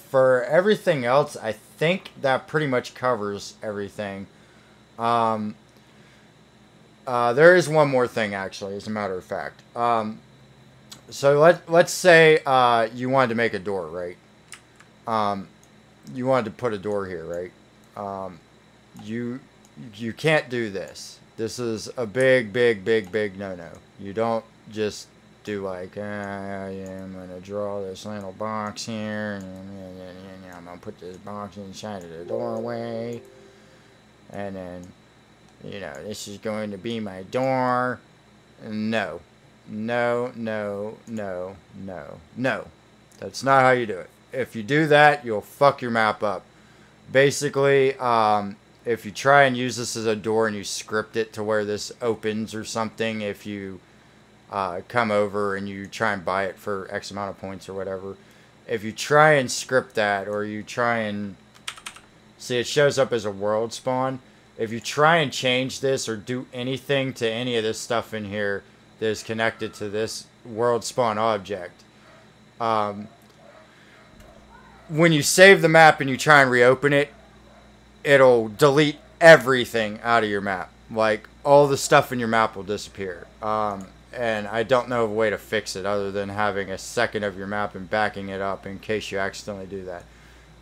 for everything else, I think that pretty much covers everything. Um, uh, there is one more thing, actually, as a matter of fact. Um, so let let's say uh, you wanted to make a door, right? Um, you wanted to put a door here, right? Um, you you can't do this. This is a big, big, big, big no-no. You don't just do like, uh, I'm gonna draw this little box here, and I'm gonna put this box inside of the doorway, and then, you know, this is going to be my door. No, no, no, no, no, no. That's not how you do it. If you do that, you'll fuck your map up. Basically, um, if you try and use this as a door and you script it to where this opens or something, if you uh, come over and you try and buy it for X amount of points or whatever, if you try and script that or you try and see it shows up as a world spawn, if you try and change this or do anything to any of this stuff in here that is connected to this world spawn object, um, when you save the map and you try and reopen it, it'll delete everything out of your map. Like all the stuff in your map will disappear. Um, and I don't know of a way to fix it other than having a second of your map and backing it up in case you accidentally do that.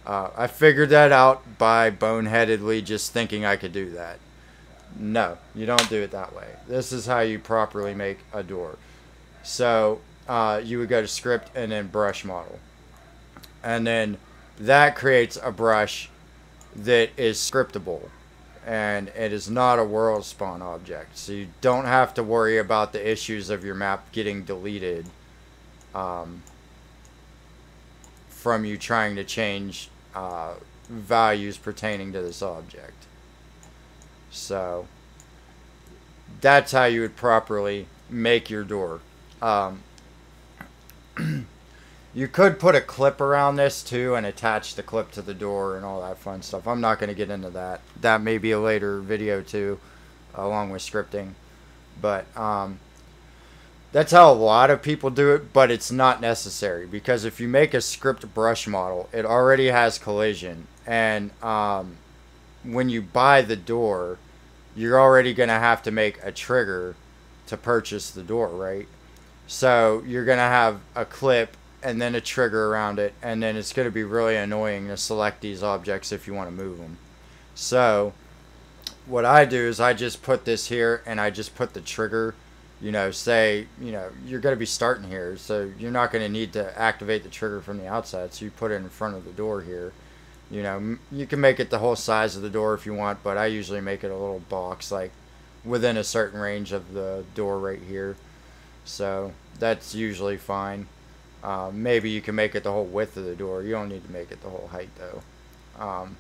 Uh, I figured that out by boneheadedly just thinking I could do that. No, you don't do it that way. This is how you properly make a door. So uh, you would go to script and then brush model. And then that creates a brush that is scriptable and it is not a world spawn object. So you don't have to worry about the issues of your map getting deleted um, from you trying to change uh, values pertaining to this object. So that's how you would properly make your door. Um, [CLEARS THROAT] You could put a clip around this too and attach the clip to the door and all that fun stuff. I'm not going to get into that. That may be a later video too, along with scripting. But um, that's how a lot of people do it, but it's not necessary because if you make a script brush model, it already has collision. And um, when you buy the door, you're already going to have to make a trigger to purchase the door, right? So you're going to have a clip and then a trigger around it, and then it's going to be really annoying to select these objects if you want to move them. So, what I do is I just put this here, and I just put the trigger, you know, say, you know, you're going to be starting here, so you're not going to need to activate the trigger from the outside, so you put it in front of the door here. You know, you can make it the whole size of the door if you want, but I usually make it a little box, like within a certain range of the door right here. So, that's usually fine. Uh, maybe you can make it the whole width of the door. You don't need to make it the whole height though. Um,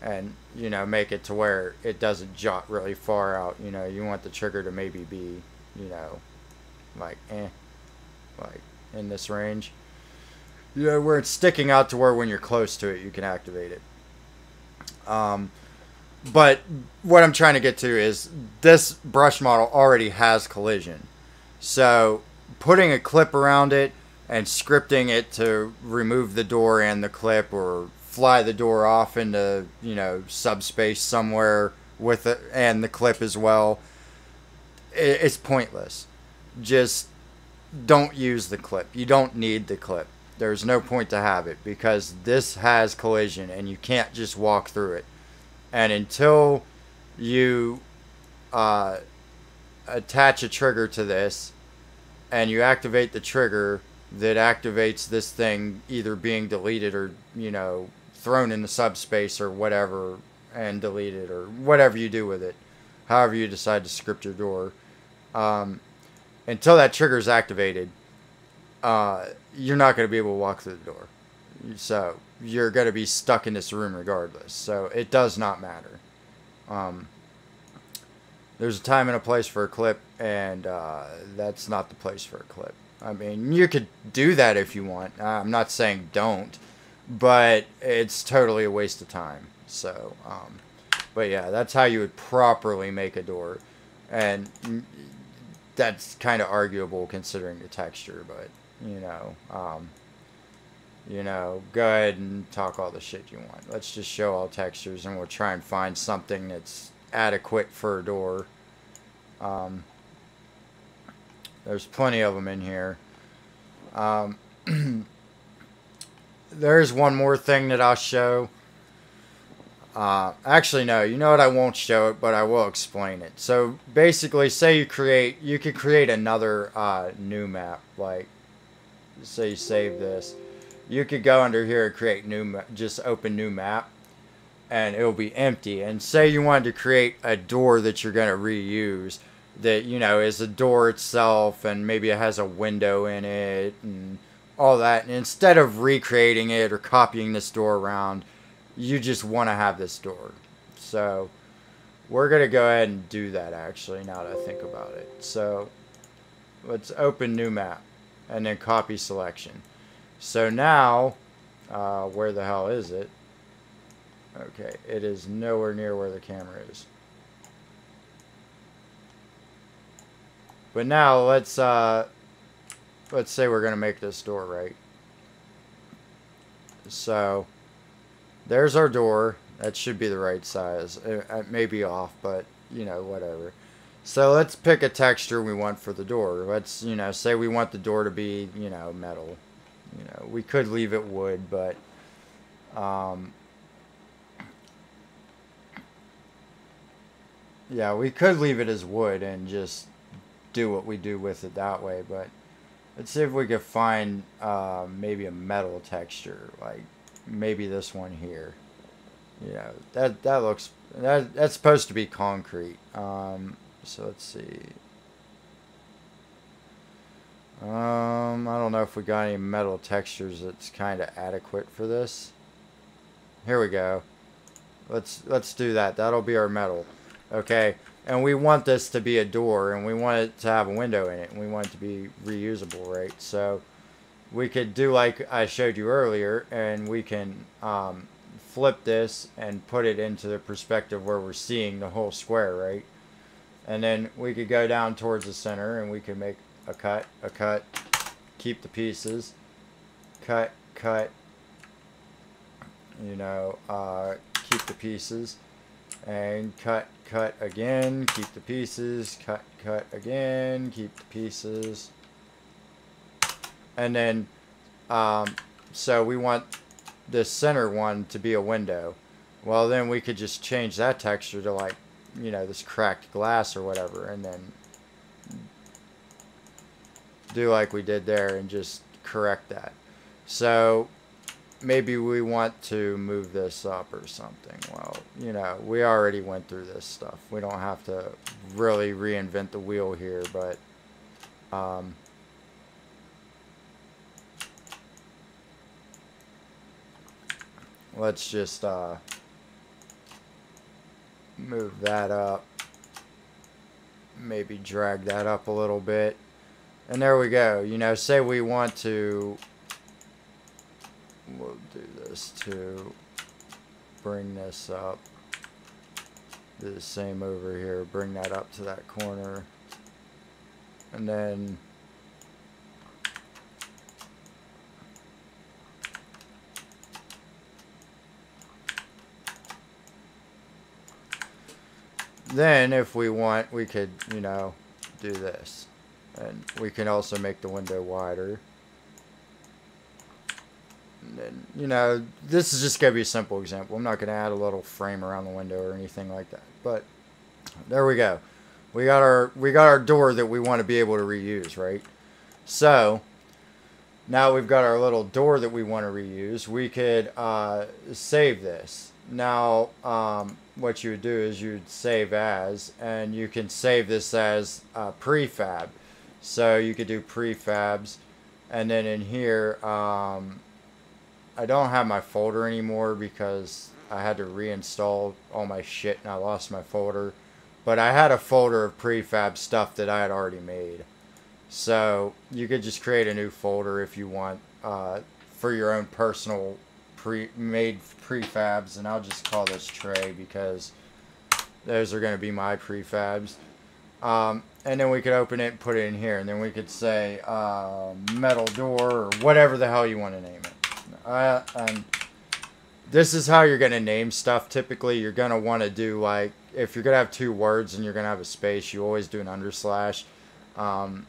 and you know make it to where it doesn't jut really far out. You know you want the trigger to maybe be you know like eh like in this range. Yeah, where it's sticking out to where when you're close to it you can activate it. Um, but what I'm trying to get to is this brush model already has collision. So putting a clip around it and scripting it to remove the door and the clip or fly the door off into you know subspace somewhere with it and the clip as well it's pointless. Just don't use the clip. You don't need the clip. There's no point to have it because this has collision and you can't just walk through it. And until you uh, attach a trigger to this and you activate the trigger that activates this thing either being deleted or you know thrown in the subspace or whatever and deleted or whatever you do with it, however you decide to script your door. Um, until that trigger is activated, uh, you're not going to be able to walk through the door. So you're going to be stuck in this room regardless. So it does not matter. Um, there's a time and a place for a clip, and uh, that's not the place for a clip. I mean, you could do that if you want. I'm not saying don't, but it's totally a waste of time. So, um, but yeah, that's how you would properly make a door, and that's kind of arguable considering the texture. But you know, um, you know, go ahead and talk all the shit you want. Let's just show all textures, and we'll try and find something that's adequate for a door. Um, there's plenty of them in here. Um, [CLEARS THROAT] there's one more thing that I'll show. Uh, actually, no. You know what? I won't show it, but I will explain it. So basically, say you create, you could create another uh, new map. Like, say you save this, you could go under here and create new, just open new map, and it will be empty. And say you wanted to create a door that you're going to reuse that you know is a door itself and maybe it has a window in it and all that. And instead of recreating it or copying this door around you just want to have this door. So we're to go ahead and do that actually now that I think about it. So let's open new map and then copy selection. So now uh, where the hell is it? Okay it is nowhere near where the camera is But now let's uh, let's say we're gonna make this door right. So there's our door. That should be the right size. It, it may be off, but you know whatever. So let's pick a texture we want for the door. Let's you know say we want the door to be you know metal. You know we could leave it wood, but um, yeah, we could leave it as wood and just do what we do with it that way. But let's see if we could find uh, maybe a metal texture, like maybe this one here. You know, that that looks that that's supposed to be concrete. Um, so let's see. Um, I don't know if we got any metal textures that's kind of adequate for this. Here we go. Let's let's do that. That'll be our metal. Okay and we want this to be a door and we want it to have a window in it and we want it to be reusable right? So we could do like I showed you earlier and we can um, flip this and put it into the perspective where we're seeing the whole square right? And then we could go down towards the center and we could make a cut a cut keep the pieces cut cut you know uh, keep the pieces and cut cut again, keep the pieces, cut, cut again, keep the pieces. And then, um, so we want this center one to be a window. Well, then we could just change that texture to like, you know, this cracked glass or whatever, and then do like we did there and just correct that. So maybe we want to move this up or something. Well, you know, we already went through this stuff. We don't have to really reinvent the wheel here, but um, let's just uh, move that up. Maybe drag that up a little bit. And there we go. You know, say we want to we'll do this to bring this up. Do the same over here, bring that up to that corner. And then then if we want we could you know do this and we can also make the window wider you know, this is just going to be a simple example. I'm not going to add a little frame around the window or anything like that. But there we go. We got our we got our door that we want to be able to reuse, right? So now we've got our little door that we want to reuse. We could uh, save this. Now, um, what you would do is you'd save as, and you can save this as uh, prefab. So you could do prefabs, and then in here, um, I don't have my folder anymore because I had to reinstall all my shit and I lost my folder. But I had a folder of prefab stuff that I had already made. So you could just create a new folder if you want uh, for your own personal pre-made prefabs, and I'll just call this Trey because those are going to be my prefabs. Um, and then we could open it and put it in here, and then we could say uh, metal door or whatever the hell you want to name it. Uh, and this is how you're going to name stuff. Typically, you're going to want to do like if you're going to have two words and you're going to have a space, you always do an underslash. Um,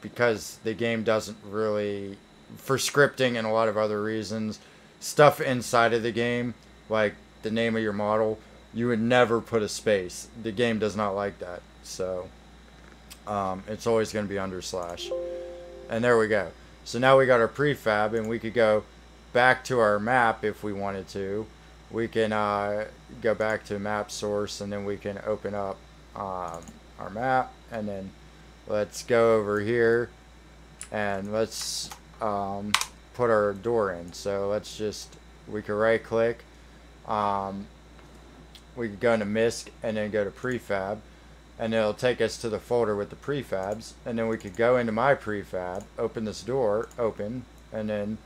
because the game doesn't really, for scripting and a lot of other reasons, stuff inside of the game, like the name of your model, you would never put a space. The game does not like that. So um, it's always going to be under slash. And there we go. So now we got our prefab and we could go back to our map if we wanted to. We can uh, go back to map source and then we can open up um, our map and then let's go over here and let's um, put our door in. So let's just, we can right click. Um, we could go into MISC and then go to prefab and it'll take us to the folder with the prefabs and then we could go into my prefab open this door open and then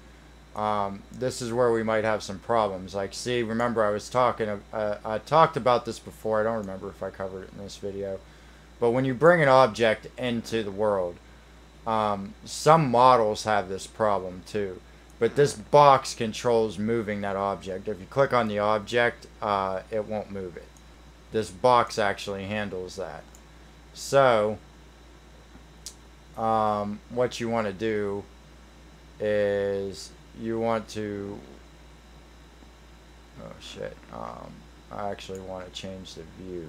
um, this is where we might have some problems. Like see remember I was talking uh, I talked about this before I don't remember if I covered it in this video but when you bring an object into the world um, some models have this problem too but this box controls moving that object. If you click on the object uh, it won't move it this box actually handles that. So, um, what you want to do is you want to, oh shit, um, I actually want to change the view.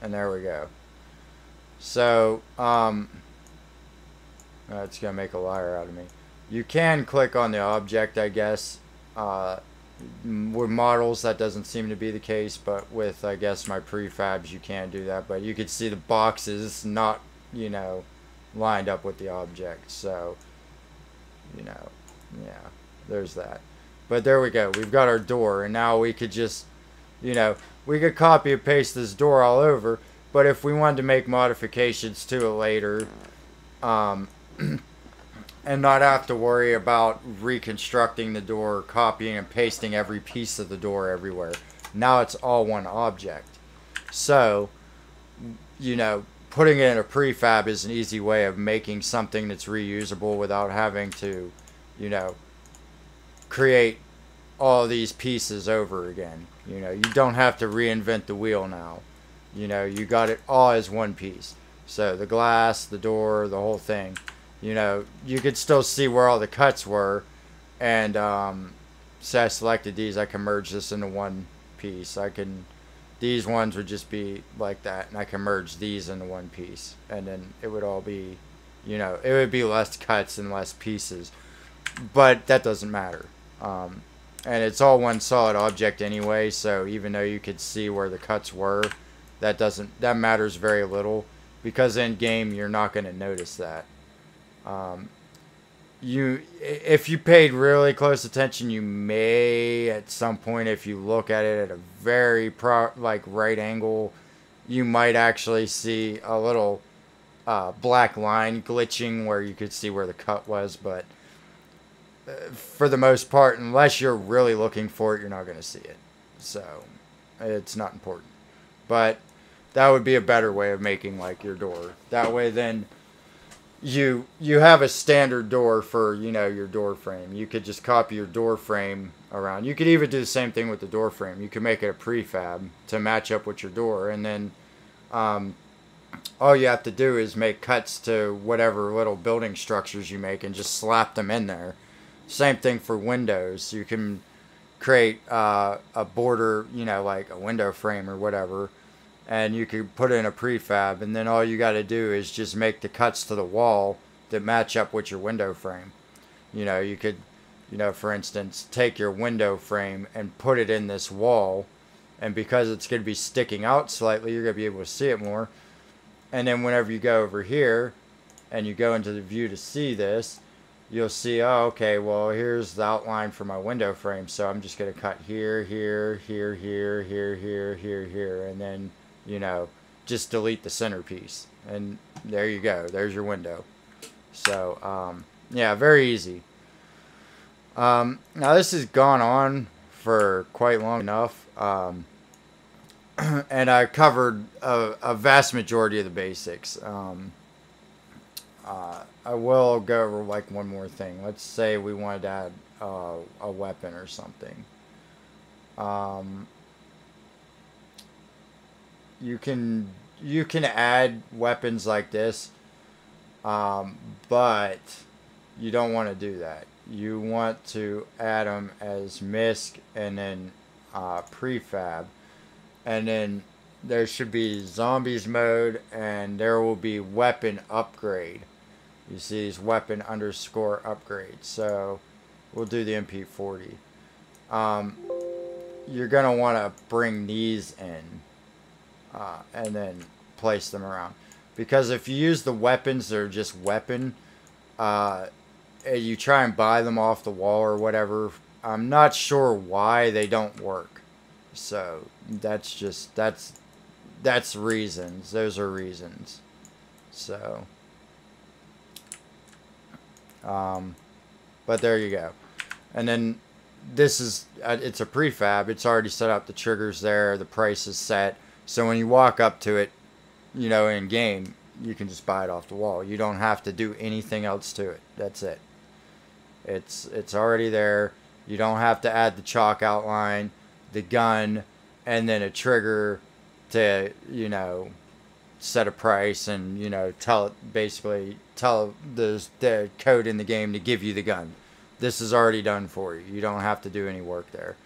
And there we go. So, um, that's going to make a liar out of me. You can click on the object, I guess. Uh, with models, that doesn't seem to be the case, but with, I guess, my prefabs, you can do that. But you can see the boxes not, you know, lined up with the object. So, you know, yeah, there's that. But there we go. We've got our door, and now we could just, you know, we could copy and paste this door all over. But if we wanted to make modifications to it later, um, [CLEARS THROAT] and not have to worry about reconstructing the door, copying and pasting every piece of the door everywhere. Now it's all one object. So, you know, putting it in a prefab is an easy way of making something that's reusable without having to, you know, create all these pieces over again. You know, you don't have to reinvent the wheel now. You know, you got it all as one piece. So the glass, the door, the whole thing you know, you could still see where all the cuts were. And um, say I selected these, I can merge this into one piece. I can, these ones would just be like that, and I can merge these into one piece. And then it would all be, you know, it would be less cuts and less pieces. But that doesn't matter. Um, and it's all one solid object anyway, so even though you could see where the cuts were, that doesn't, that matters very little. Because in game, you're not going to notice that. Um, you, if you paid really close attention, you may at some point, if you look at it at a very pro, like right angle, you might actually see a little uh, black line glitching where you could see where the cut was. But uh, for the most part, unless you're really looking for it, you're not going to see it. So it's not important. But that would be a better way of making like your door. That way, then you you have a standard door for you know your door frame. You could just copy your door frame around. You could even do the same thing with the door frame. You could make it a prefab to match up with your door, and then um, all you have to do is make cuts to whatever little building structures you make and just slap them in there. Same thing for windows. You can create uh, a border, you know, like a window frame or whatever, and you could put in a prefab, and then all you got to do is just make the cuts to the wall that match up with your window frame. You know, you could, you know, for instance, take your window frame and put it in this wall, and because it's going to be sticking out slightly, you're going to be able to see it more. And then whenever you go over here and you go into the view to see this, you'll see, oh, okay, well, here's the outline for my window frame. So I'm just going to cut here, here, here, here, here, here, here, here, and then, you know, just delete the centerpiece. And there you go. There's your window. So, um, yeah, very easy. Um, now, this has gone on for quite long enough. Um, [CLEARS THROAT] and I covered a, a, vast majority of the basics. Um, uh, I will go over like one more thing. Let's say we wanted to add uh, a weapon or something. Um, you can you can add weapons like this, um, but you don't want to do that. You want to add them as MISC and then uh, prefab, and then there should be zombies mode and there will be weapon upgrade you see weapon underscore upgrade. So we'll do the MP40. Um, you're going to want to bring these in uh, and then place them around. Because if you use the weapons that are just weapon, uh, you try and buy them off the wall or whatever, I'm not sure why they don't work. So that's just, that's, that's reasons. Those are reasons. So. Um, but there you go. And then this is, uh, it's a prefab. It's already set up. The trigger's there. The price is set. So when you walk up to it, you know, in game, you can just buy it off the wall. You don't have to do anything else to it. That's it. It's it's already there. You don't have to add the chalk outline, the gun, and then a trigger to, you know, set a price and you know tell it basically tell the the code in the game to give you the gun. This is already done for you. You don't have to do any work there.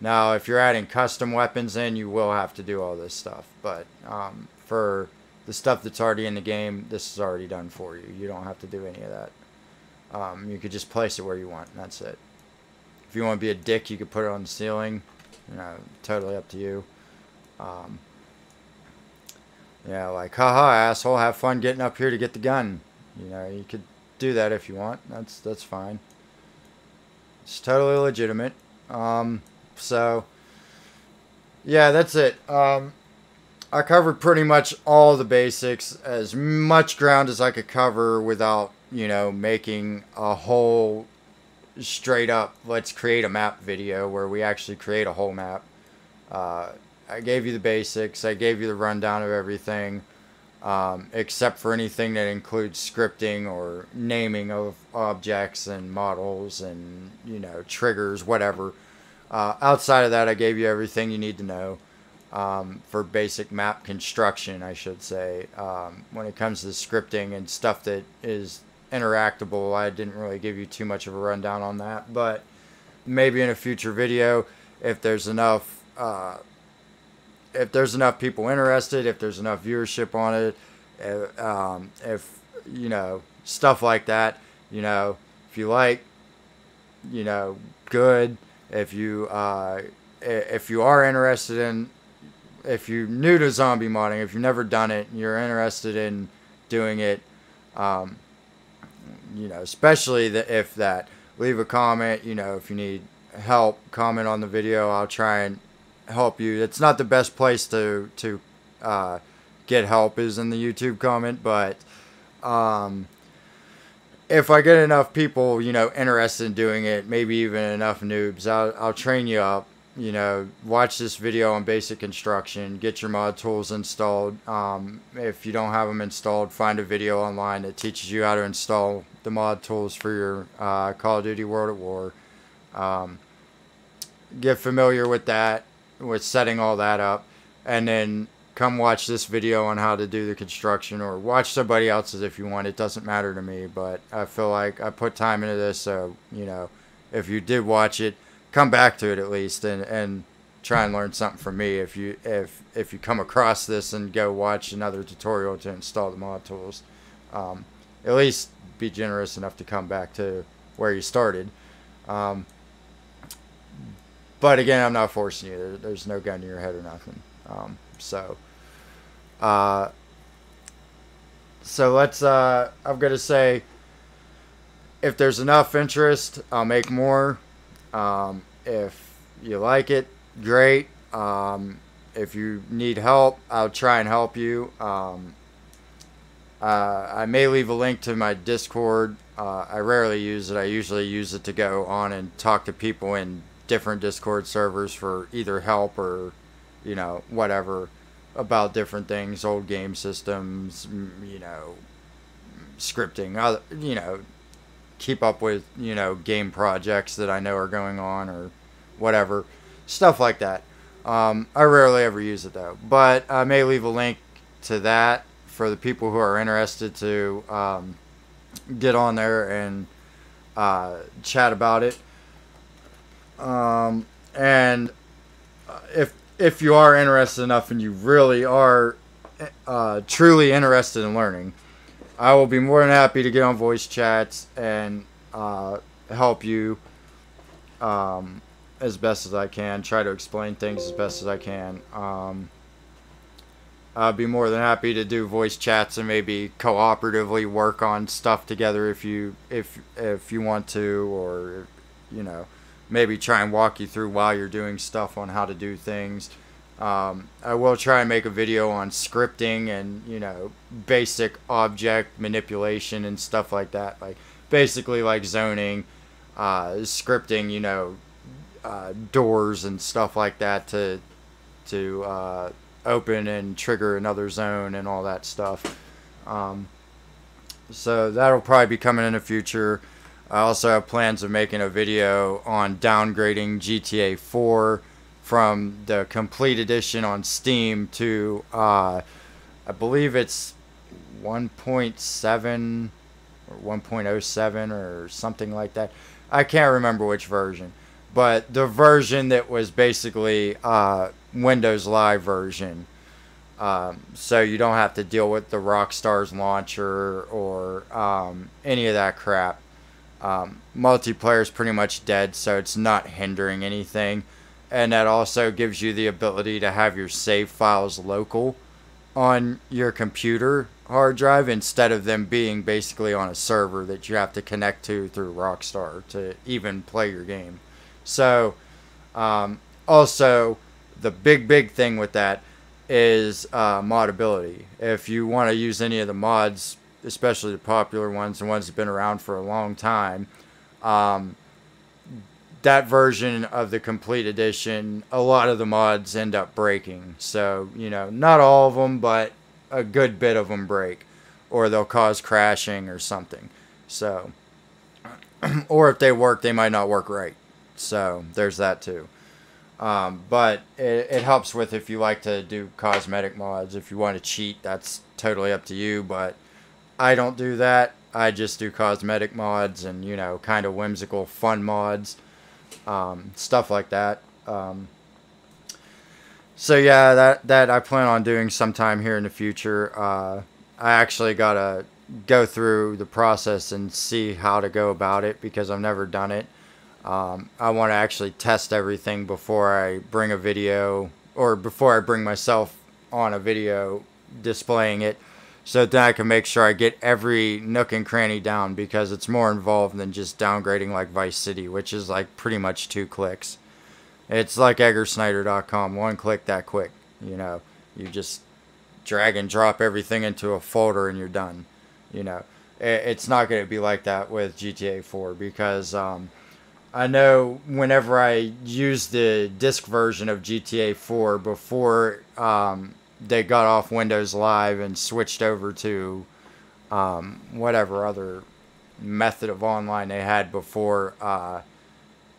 Now, if you're adding custom weapons in, you will have to do all this stuff. But um, for the stuff that's already in the game, this is already done for you. You don't have to do any of that. Um, you could just place it where you want, that's it. If you want to be a dick, you could put it on the ceiling. You know, totally up to you. Um, yeah, like, haha, asshole, have fun getting up here to get the gun. You know, you could do that if you want. That's that's fine. It's totally legitimate. Um, so, yeah, that's it. Um, I covered pretty much all the basics, as much ground as I could cover without, you know, making a whole straight up, let's create a map video where we actually create a whole map. Uh, I gave you the basics. I gave you the rundown of everything, um, except for anything that includes scripting or naming of objects and models and you know triggers, whatever. Uh, outside of that, I gave you everything you need to know um, for basic map construction, I should say. Um, when it comes to scripting and stuff that is interactable, I didn't really give you too much of a rundown on that, but maybe in a future video, if there's enough. Uh, if there's enough people interested, if there's enough viewership on it, if, um, if you know stuff like that, you know, if you like, you know, good. If you uh, if you are interested in, if you're new to zombie modding, if you've never done it, and you're interested in doing it, um, you know, especially the, if that, leave a comment. You know, if you need help, comment on the video. I'll try and help you. It's not the best place to to uh, get help is in the YouTube comment, but um, if I get enough people, you know, interested in doing it, maybe even enough noobs, I'll I'll train you up. You know, watch this video on basic construction, get your mod tools installed. Um, if you don't have them installed, find a video online that teaches you how to install the mod tools for your uh, Call of Duty World at War. Um, get familiar with that with setting all that up and then come watch this video on how to do the construction or watch somebody else's if you want it doesn't matter to me but i feel like i put time into this so you know if you did watch it come back to it at least and and try and learn something from me if you if if you come across this and go watch another tutorial to install the mod tools. Um, at least be generous enough to come back to where you started. Um, but again, I'm not forcing you. There, there's no gun to your head or nothing. Um, so, uh, so let's. Uh, I'm gonna say, if there's enough interest, I'll make more. Um, if you like it, great. Um, if you need help, I'll try and help you. Um, uh, I may leave a link to my Discord. Uh, I rarely use it. I usually use it to go on and talk to people in different Discord servers for either help or, you know, whatever about different things, old game systems, you know, scripting, other, you know, keep up with, you know, game projects that I know are going on or whatever, stuff like that. Um, I rarely ever use it though, but I may leave a link to that for the people who are interested to um, get on there and uh, chat about it. Um, and uh, if if you are interested enough and you really are uh, truly interested in learning, I will be more than happy to get on voice chats and uh, help you um, as best as I can. Try to explain things as best as I can. Um, I'd be more than happy to do voice chats and maybe cooperatively work on stuff together if you if if you want to, or you know maybe try and walk you through while you're doing stuff on how to do things. Um, I will try and make a video on scripting and you know basic object manipulation and stuff like that. Like basically like zoning, uh, scripting. You know, uh, doors and stuff like that to to uh, open and trigger another zone and all that stuff. Um, so that'll probably be coming in the future. I also have plans of making a video on downgrading GTA 4 from the complete edition on Steam to, uh, I believe it's 1.7 or 1.07 or something like that. I can't remember which version, but the version that was basically uh, Windows Live version. Um, so you don't have to deal with the Rockstar's launcher or um, any of that crap. Um, multiplayer is pretty much dead, so it's not hindering anything. And that also gives you the ability to have your save files local on your computer hard drive instead of them being basically on a server that you have to connect to through Rockstar to even play your game. So, um, also, the big, big thing with that is uh, modability. If you want to use any of the mods especially the popular ones, the ones that have been around for a long time. Um, that version of the complete edition, a lot of the mods end up breaking. So, you know, not all of them, but a good bit of them break. Or they'll cause crashing or something. So, [CLEARS THROAT] or if they work, they might not work right. So, there's that too. Um, but it, it helps with if you like to do cosmetic mods. If you want to cheat, that's totally up to you. But I don't do that. I just do cosmetic mods and, you know, kind of whimsical fun mods. Um, stuff like that. Um, so yeah, that, that I plan on doing sometime here in the future. Uh, I actually got to go through the process and see how to go about it because I've never done it. Um, I want to actually test everything before I bring a video or before I bring myself on a video displaying it so that I can make sure I get every nook and cranny down because it's more involved than just downgrading like Vice City, which is like pretty much two clicks. It's like EdgarSnyder.com, one click that quick. You know, you just drag and drop everything into a folder and you're done. You know, it's not going to be like that with GTA 4 because um, I know whenever I use the disc version of GTA 4 before um, they got off Windows Live and switched over to um, whatever other method of online they had before uh,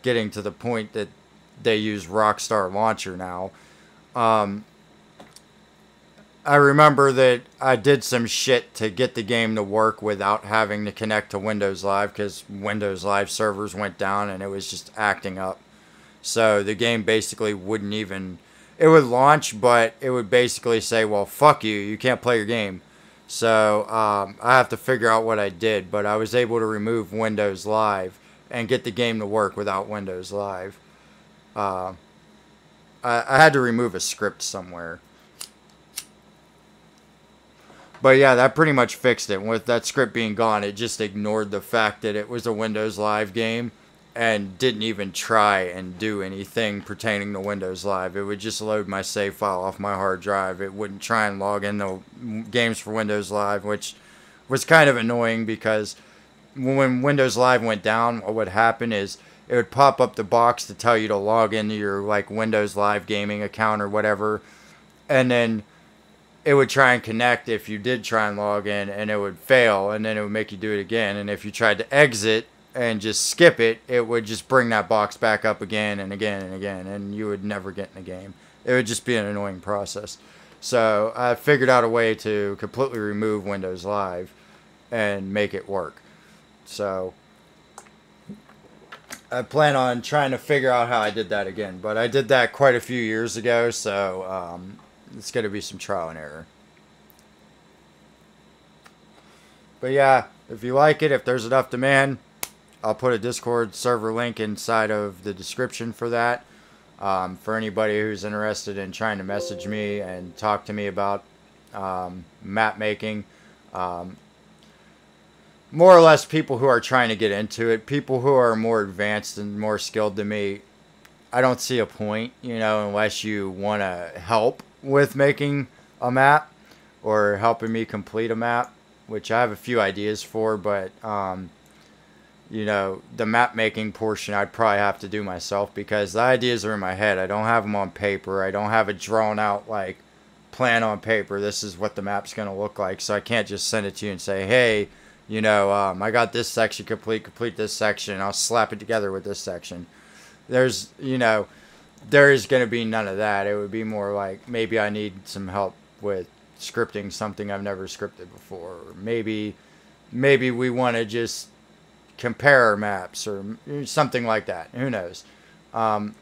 getting to the point that they use Rockstar Launcher now. Um, I remember that I did some shit to get the game to work without having to connect to Windows Live because Windows Live servers went down and it was just acting up. So the game basically wouldn't even it would launch, but it would basically say, "Well, fuck you, you can't play your game." So um, I have to figure out what I did, but I was able to remove Windows Live and get the game to work without Windows Live. Uh, I, I had to remove a script somewhere. But yeah, that pretty much fixed it. With that script being gone, it just ignored the fact that it was a Windows Live game and didn't even try and do anything pertaining to Windows Live. It would just load my save file off my hard drive. It wouldn't try and log in into games for Windows Live, which was kind of annoying because when Windows Live went down, what would happen is it would pop up the box to tell you to log into your like Windows Live gaming account or whatever, and then it would try and connect if you did try and log in and it would fail and then it would make you do it again and if you tried to exit and just skip it, it would just bring that box back up again and again and again, and you would never get in the game. It would just be an annoying process. So I figured out a way to completely remove Windows Live and make it work. So I plan on trying to figure out how I did that again, but I did that quite a few years ago, so um, it's going to be some trial and error. But yeah, if you like it, if there's enough demand, I'll put a Discord server link inside of the description for that. Um, for anybody who's interested in trying to message me and talk to me about um, map making. Um, more or less people who are trying to get into it, people who are more advanced and more skilled than me, I don't see a point, you know, unless you want to help with making a map or helping me complete a map, which I have a few ideas for, but um, you know, the map making portion I'd probably have to do myself because the ideas are in my head. I don't have them on paper. I don't have a drawn out like plan on paper. This is what the map's going to look like. So I can't just send it to you and say, hey, you know, um, I got this section complete, complete this section. I'll slap it together with this section. There's, you know, there is going to be none of that. It would be more like maybe I need some help with scripting something I've never scripted before. Or maybe, maybe we want to just compare maps or something like that. Who knows? Um,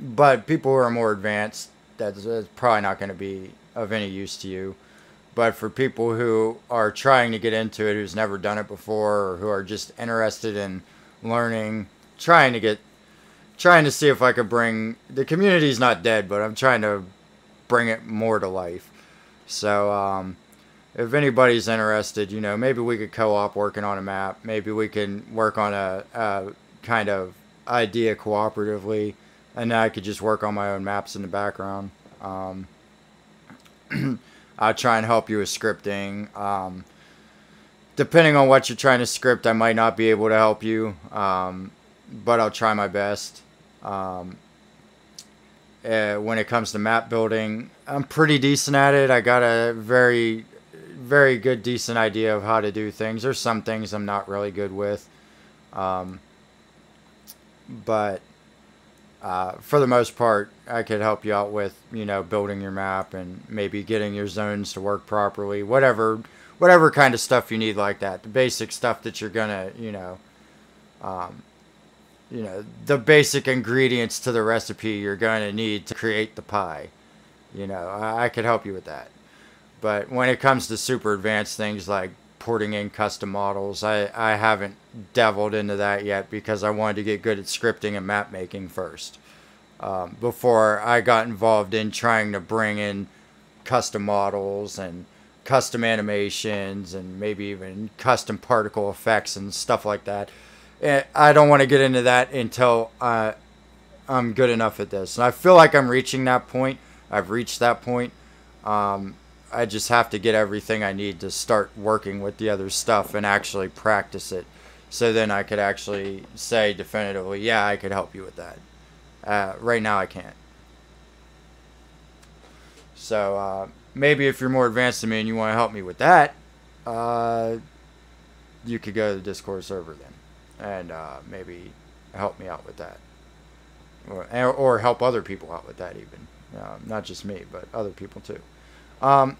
but people who are more advanced, that's, that's probably not going to be of any use to you. But for people who are trying to get into it, who's never done it before, or who are just interested in learning, trying to get, trying to see if I could bring the community's not dead, but I'm trying to bring it more to life. So um, if anybody's interested, you know, maybe we could co-op working on a map. Maybe we can work on a, a kind of idea cooperatively, and I could just work on my own maps in the background. Um, [CLEARS THROAT] I'll try and help you with scripting. Um, depending on what you're trying to script, I might not be able to help you, um, but I'll try my best. Uh, when it comes to map building, I'm pretty decent at it. I got a very very good, decent idea of how to do things. There's some things I'm not really good with. Um, but uh, for the most part, I could help you out with, you know, building your map and maybe getting your zones to work properly. Whatever, whatever kind of stuff you need like that. The basic stuff that you're gonna, you know, um, you know, the basic ingredients to the recipe you're going to need to create the pie. You know, I, I could help you with that. But when it comes to super advanced things like porting in custom models, I, I haven't deviled into that yet because I wanted to get good at scripting and map making first. Um, before I got involved in trying to bring in custom models and custom animations and maybe even custom particle effects and stuff like that. Eh, I don't want to get into that until I, I'm good enough at this. And I feel like I'm reaching that point. I've reached that point. Um, I just have to get everything I need to start working with the other stuff and actually practice it. So then I could actually say definitively, yeah, I could help you with that. Uh, right now I can't. So uh, maybe if you're more advanced than me and you want to help me with that, uh, you could go to the Discord server then and uh, maybe help me out with that. Or, or help other people out with that even. Uh, not just me, but other people too. Um,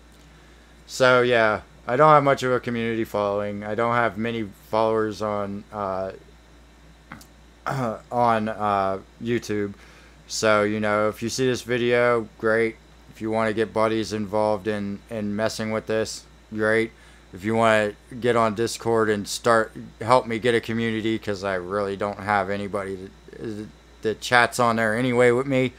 so yeah, I don't have much of a community following. I don't have many followers on uh, [CLEARS THROAT] on uh, YouTube. So, you know, if you see this video, great. If you want to get buddies involved in, in messing with this, great. If you want to get on Discord and start, help me get a community because I really don't have anybody that, that chats on there anyway with me.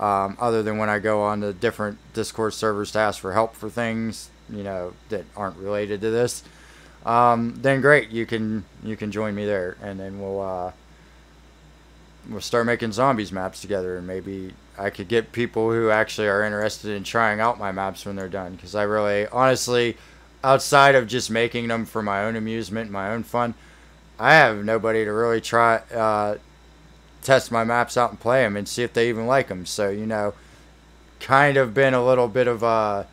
Um, other than when I go on the different Discord servers to ask for help for things, you know, that aren't related to this, um, then great, you can you can join me there, and then we'll uh, we'll start making zombies maps together, and maybe I could get people who actually are interested in trying out my maps when they're done, because I really, honestly, outside of just making them for my own amusement, my own fun, I have nobody to really try. Uh, test my maps out and play them and see if they even like them. So, you know, kind of been a little bit of a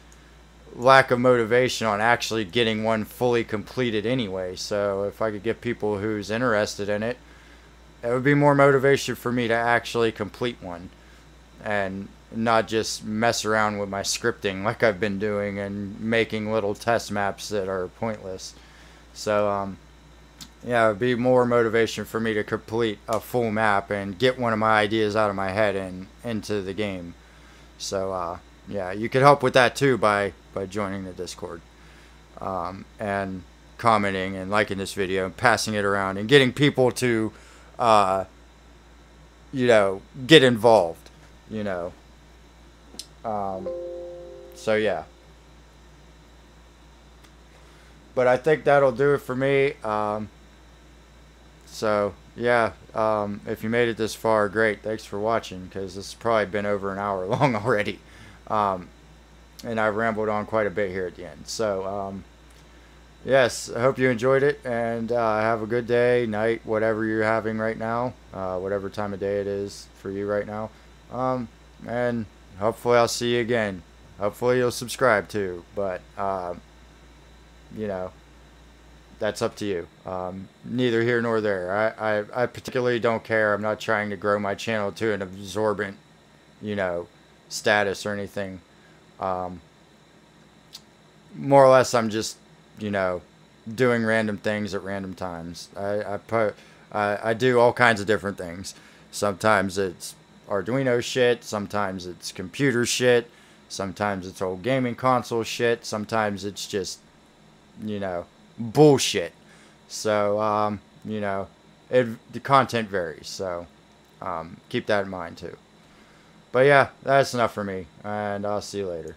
lack of motivation on actually getting one fully completed anyway. So, if I could get people who's interested in it, it would be more motivation for me to actually complete one and not just mess around with my scripting like I've been doing and making little test maps that are pointless. So, um, yeah, it'd be more motivation for me to complete a full map and get one of my ideas out of my head and into the game. So uh, yeah, you could help with that too by by joining the Discord um, and commenting and liking this video and passing it around and getting people to uh, you know get involved. You know. Um, so yeah. But I think that'll do it for me. Um, so, yeah, um, if you made it this far, great. Thanks for watching, because this has probably been over an hour [LAUGHS] long already. Um, and I've rambled on quite a bit here at the end. So, um, yes, I hope you enjoyed it, and uh, have a good day, night, whatever you're having right now, uh, whatever time of day it is for you right now. Um, and hopefully I'll see you again. Hopefully you'll subscribe too, but, uh, you know, that's up to you. Um, neither here nor there. I, I, I particularly don't care. I'm not trying to grow my channel to an absorbent, you know, status or anything. Um, more or less, I'm just, you know, doing random things at random times. I, I put, I, I do all kinds of different things. Sometimes it's Arduino shit. Sometimes it's computer shit. Sometimes it's old gaming console shit. Sometimes it's just, you know, bullshit. So, um, you know, it, the content varies. So, um, keep that in mind too. But yeah, that's enough for me, and I'll see you later.